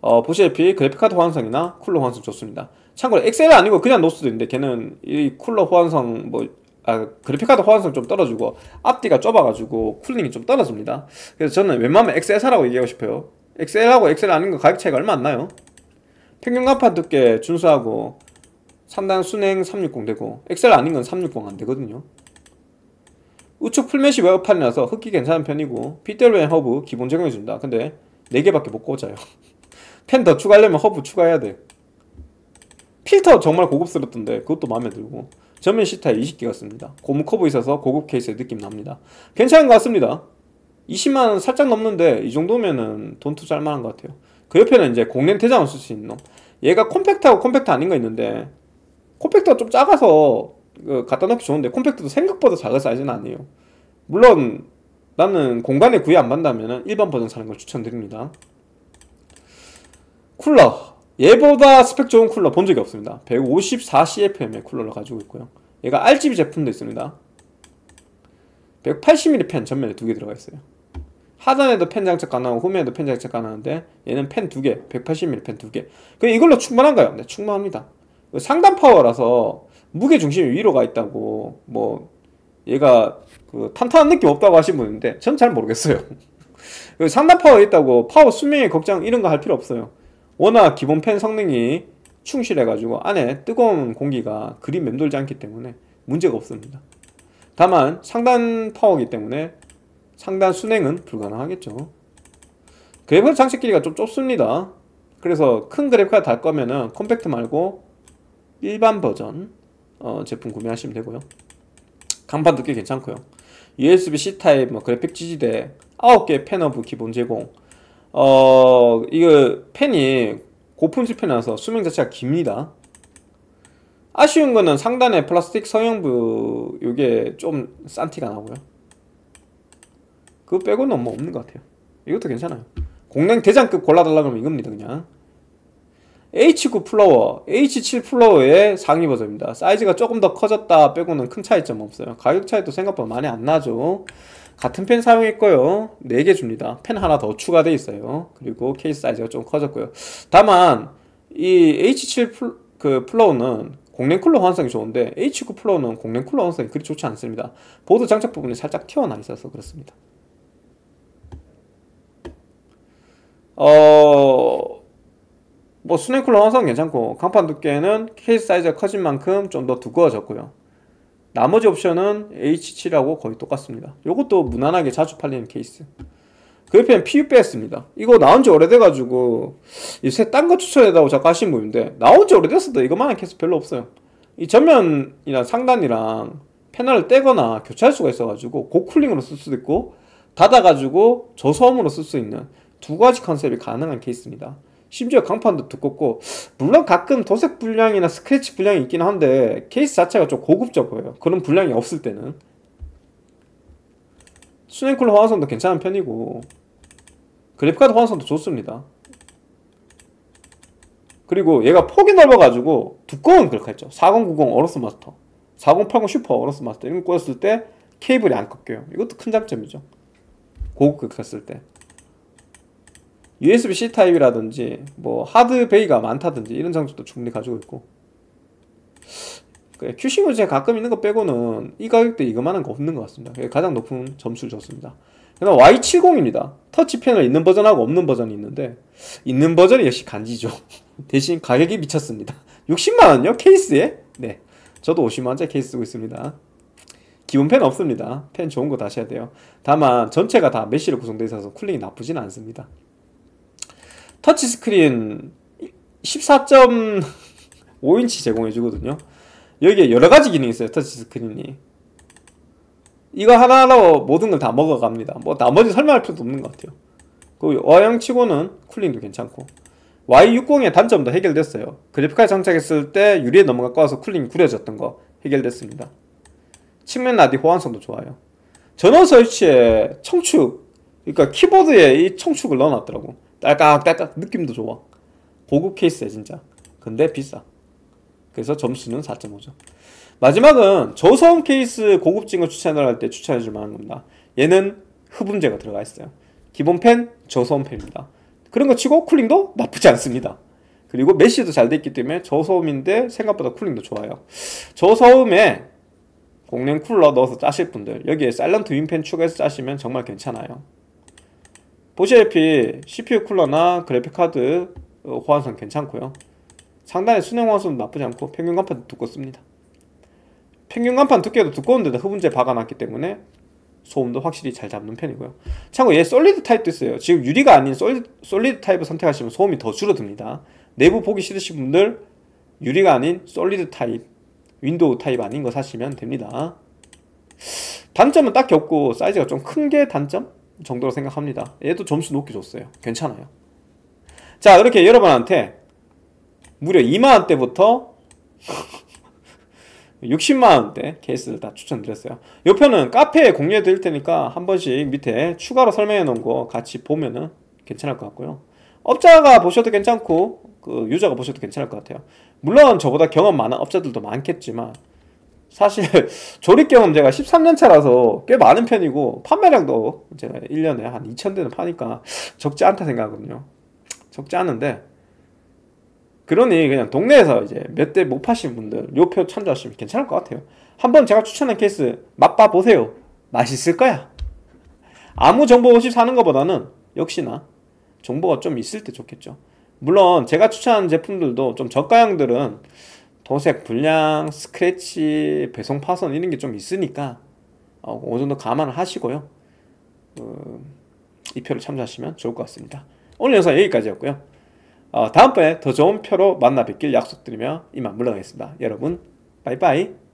어, 보시다시피 그래픽카드 호환성이나 쿨러 호환성 좋습니다. 참고로 XL 아니고 그냥 노스도 있는데 걔는 이 쿨러 호환성 뭐 아, 그래픽카드 호환성 좀 떨어지고 앞뒤가 좁아가지고 쿨링이 좀 떨어집니다. 그래서 저는 웬만하면 XL 사라고 얘기하고 싶어요. XL하고 XL 아닌 거 가격 차이가 얼마 안 나요. 평균 강판 두께 준수하고 3단 순행 360 되고 XL 아닌 건 360 안 되거든요. 우측 full mesh 옆판이라서 흡기 괜찮은 편이고 PWM hub 기본 제공해준다. 근데 4개밖에 못 꽂아요. 팬 더 추가하려면 허브 추가해야 돼. 필터 정말 고급스럽던데 그것도 마음에 들고 전면 C타입 20기가 씁니다. 고무 커버 있어서 고급 케이스의 느낌 납니다. 괜찮은 것 같습니다. 20만원 살짝 넘는데 이 정도면은 돈 투자할 만한 것 같아요. 그 옆에는 이제 공랭 대장을 쓸 수 있는 놈. 얘가 콤팩트하고 콤팩트 아닌 거 있는데 콤팩트가 좀 작아서 그 갖다 놓기 좋은데 콤팩트도 생각보다 작은 사이즈는 아니에요. 물론 나는 공간에 구애 안 받는다면 일반 버전 사는 걸 추천드립니다. 쿨러 얘보다 스펙 좋은 쿨러 본 적이 없습니다 154CFM의 쿨러를 가지고 있고요 얘가 RGB 제품도 있습니다 180mm 팬 전면에 두 개 들어가 있어요 하단에도 팬 장착 가능하고 후면에도 팬 장착 가능한데 얘는 팬 두 개, 180mm 팬 두 개. 그 이걸로 충분한가요? 네, 충분합니다. 그 상단 파워라서 무게 중심이 위로 가 있다고 뭐 얘가 그 탄탄한 느낌 없다고 하신 분인데 전 잘 모르겠어요. 그 상단 파워 있다고 파워 수명의 걱정 이런 거 할 필요 없어요. 워낙 기본 팬 성능이 충실해가지고 안에 뜨거운 공기가 그리 맴돌지 않기 때문에 문제가 없습니다. 다만 상단 파워이기 때문에 상단 수랭은 불가능하겠죠. 그래픽 장착 길이가 좀 좁습니다. 그래서 큰 그래픽 달 거면은 컴팩트 말고 일반 버전 어, 제품 구매하시면 되고요. 강판 두께 괜찮고요. USB-C 타입 뭐 그래픽 지지대 9개 펜허브 기본 제공 어 이거 팬이 고품질 팬이라서 수명 자체가 깁니다. 아쉬운 거는 상단에 플라스틱 성형부 요게 좀 싼 티가 나고요. 그거 빼고는 뭐 없는 것 같아요. 이것도 괜찮아요. 공랭 대장급 골라달라 그러면 이겁니다 그냥. H9 플로우, H7 플로우의 상위 버전입니다. 사이즈가 조금 더 커졌다 빼고는 큰 차이점 없어요. 가격 차이도 생각보다 많이 안 나죠 같은 팬 사용했고요. 4개 줍니다. 팬 하나 더 추가되어 있어요. 그리고 케이스 사이즈가 좀 커졌고요. 다만 이 H7 플, 그 플로우는 공랭 쿨러 호환성이 좋은데 H9 플로우는 공랭 쿨러 호환성이 그리 좋지 않습니다. 보드 장착 부분이 살짝 튀어나 있어서 그렇습니다. 어... 뭐 수냉 쿨러 호환성 괜찮고 강판 두께는 케이스 사이즈가 커진 만큼 좀 더 두꺼워졌고요 나머지 옵션은 H7하고 거의 똑같습니다. 이것도 무난하게 자주 팔리는 케이스. 그 옆에는 PU 뺐습니다. 이거 나온 지 오래돼가지고 요새 딴 거 추천해달라고 자꾸 하시는 분인데 나온 지 오래됐어도 이것만한 케이스 별로 없어요. 이 전면이랑 상단이랑 패널을 떼거나 교체할 수가 있어가지고 고cooling으로 쓸 수도 있고 닫아가지고 저소음으로 쓸 수 있는 두 가지 컨셉이 가능한 케이스입니다 심지어 강판도 두껍고 물론 가끔 도색 불량이나 스크래치 불량이 있긴 한데 케이스 자체가 좀 고급져 보여요. 그런 불량이 없을 때는. 수냉쿨러 호환성도 괜찮은 편이고 그래픽카드 호환성도 좋습니다. 그리고 얘가 폭이 넓어가지고 두꺼운 그래픽카드죠. 4090 AORUS Master 4080 슈퍼 AORUS Master 이런 거 꽂았을 때 케이블이 안 꺾여요. 이것도 큰 장점이죠. 고급 그래픽카드 쓸때 USB-C 타입이라든지 뭐 하드 bay가 많다든지 이런 장점도 충분히 가지고 있고. QC 문제 가끔 있는 거 빼고는 이 가격대 이거만한 거 없는 것 같습니다. 가장 높은 점수를 줬습니다. 그다음 Y70입니다. 터치 패널 있는 버전하고 없는 버전이 있는데 있는 버전이 역시 간지죠. 대신 가격이 미쳤습니다. 60만원요? 케이스에? 네. 저도 50만원짜리 케이스 쓰고 있습니다. 기본 팬 없습니다. 팬 좋은 거 다셔야 돼요. 다만 전체가 다 메쉬로 구성되어 있어서 cooling이 나쁘진 않습니다 터치스크린 14.5인치 제공해 주거든요. 여기에 여러가지 기능이 있어요 터치스크린이. 이거 하나로 모든 걸 다 먹어갑니다. 뭐 나머지 설명할 필요도 없는 것 같아요. 그 Y형치고는 쿨링도 괜찮고. Y60의 단점도 해결됐어요. 그래픽카드 장착했을 때 유리에 너무 가까워서 쿨링이 구려졌던 거 해결됐습니다. 측면 나디 호환성도 좋아요. 전원 설치에 청축 그러니까 키보드에 이 청축을 넣어놨더라고 딸깍딸깍 느낌도 좋아. 고급 케이스야 진짜. 근데 비싸. 그래서 점수는 4.5점 마지막은 저소음 케이스 고급진 거 추천을 할 때 추천해 줄 만한 겁니다. 얘는 흡음재가 들어가 있어요. 기본 팬 저소음 팬입니다. 그런 거 치고 cooling도 나쁘지 않습니다. 그리고 메쉬도 잘 됐기 때문에 저소음인데 생각보다 cooling도 좋아요. 저소음에 공랭 쿨러 넣어서 짜실 분들 여기에 Silent Wings 팬 추가해서 짜시면 정말 괜찮아요. 보시다시피 CPU 쿨러나 그래픽카드 어, 호환성 괜찮고요. 상단에 수냉 호환성도 나쁘지 않고 평균 강판도 두껍습니다. 평균 강판 두께도 두꺼운데도 흡음재 박아놨기 때문에 소음도 확실히 잘 잡는 편이고요. 참고 얘 solid 타입도 있어요. 지금 유리가 아닌 solid, solid 타입을 선택하시면 소음이 더 줄어듭니다. 내부 보기 싫으신 분들 유리가 아닌 solid 타입, 윈도우 타입 아닌 거 사시면 됩니다. 단점은 딱히 없고 사이즈가 좀 큰 게 단점 정도로 생각합니다. 얘도 점수 높게 줬어요. 괜찮아요. 자, 이렇게 여러분한테 무려 2만원대부터 60만원대 케이스를 다 추천드렸어요. 이 표는 카페에 공유해 드릴 테니까 한 번씩 밑에 추가로 설명해 놓은 거 같이 보면은 괜찮을 것 같고요. 업자가 보셔도 괜찮고 그 유저가 보셔도 괜찮을 것 같아요. 물론 저보다 경험 많은 업자들도 많겠지만 사실 조립 경험 제가 13년 차라서 꽤 많은 편이고 판매량도 제가 1년에 한 2,000대는 파니까 적지 않다 생각하거든요. 적지 않은데 그러니 그냥 동네에서 이제 몇 대 못 파신 분들 요 표 참조하시면 괜찮을 것 같아요. 한번 제가 추천한 케이스 맛봐 보세요. 맛있을 거야. 아무 정보 없이 사는 것보다는 역시나 정보가 좀 있을 때 좋겠죠. 물론 제가 추천한 제품들도 좀 저가형들은 도색, 불량, 스크래치, 배송 파손 이런 게 좀 있으니까 어, 어느 정도 감안을 하시고요. 어, 이 표를 참조하시면 좋을 것 같습니다. 오늘 영상 여기까지였고요. 어, 다음번에 더 좋은 표로 만나 뵙길 약속드리며 이만 물러가겠습니다. 여러분, 바이바이.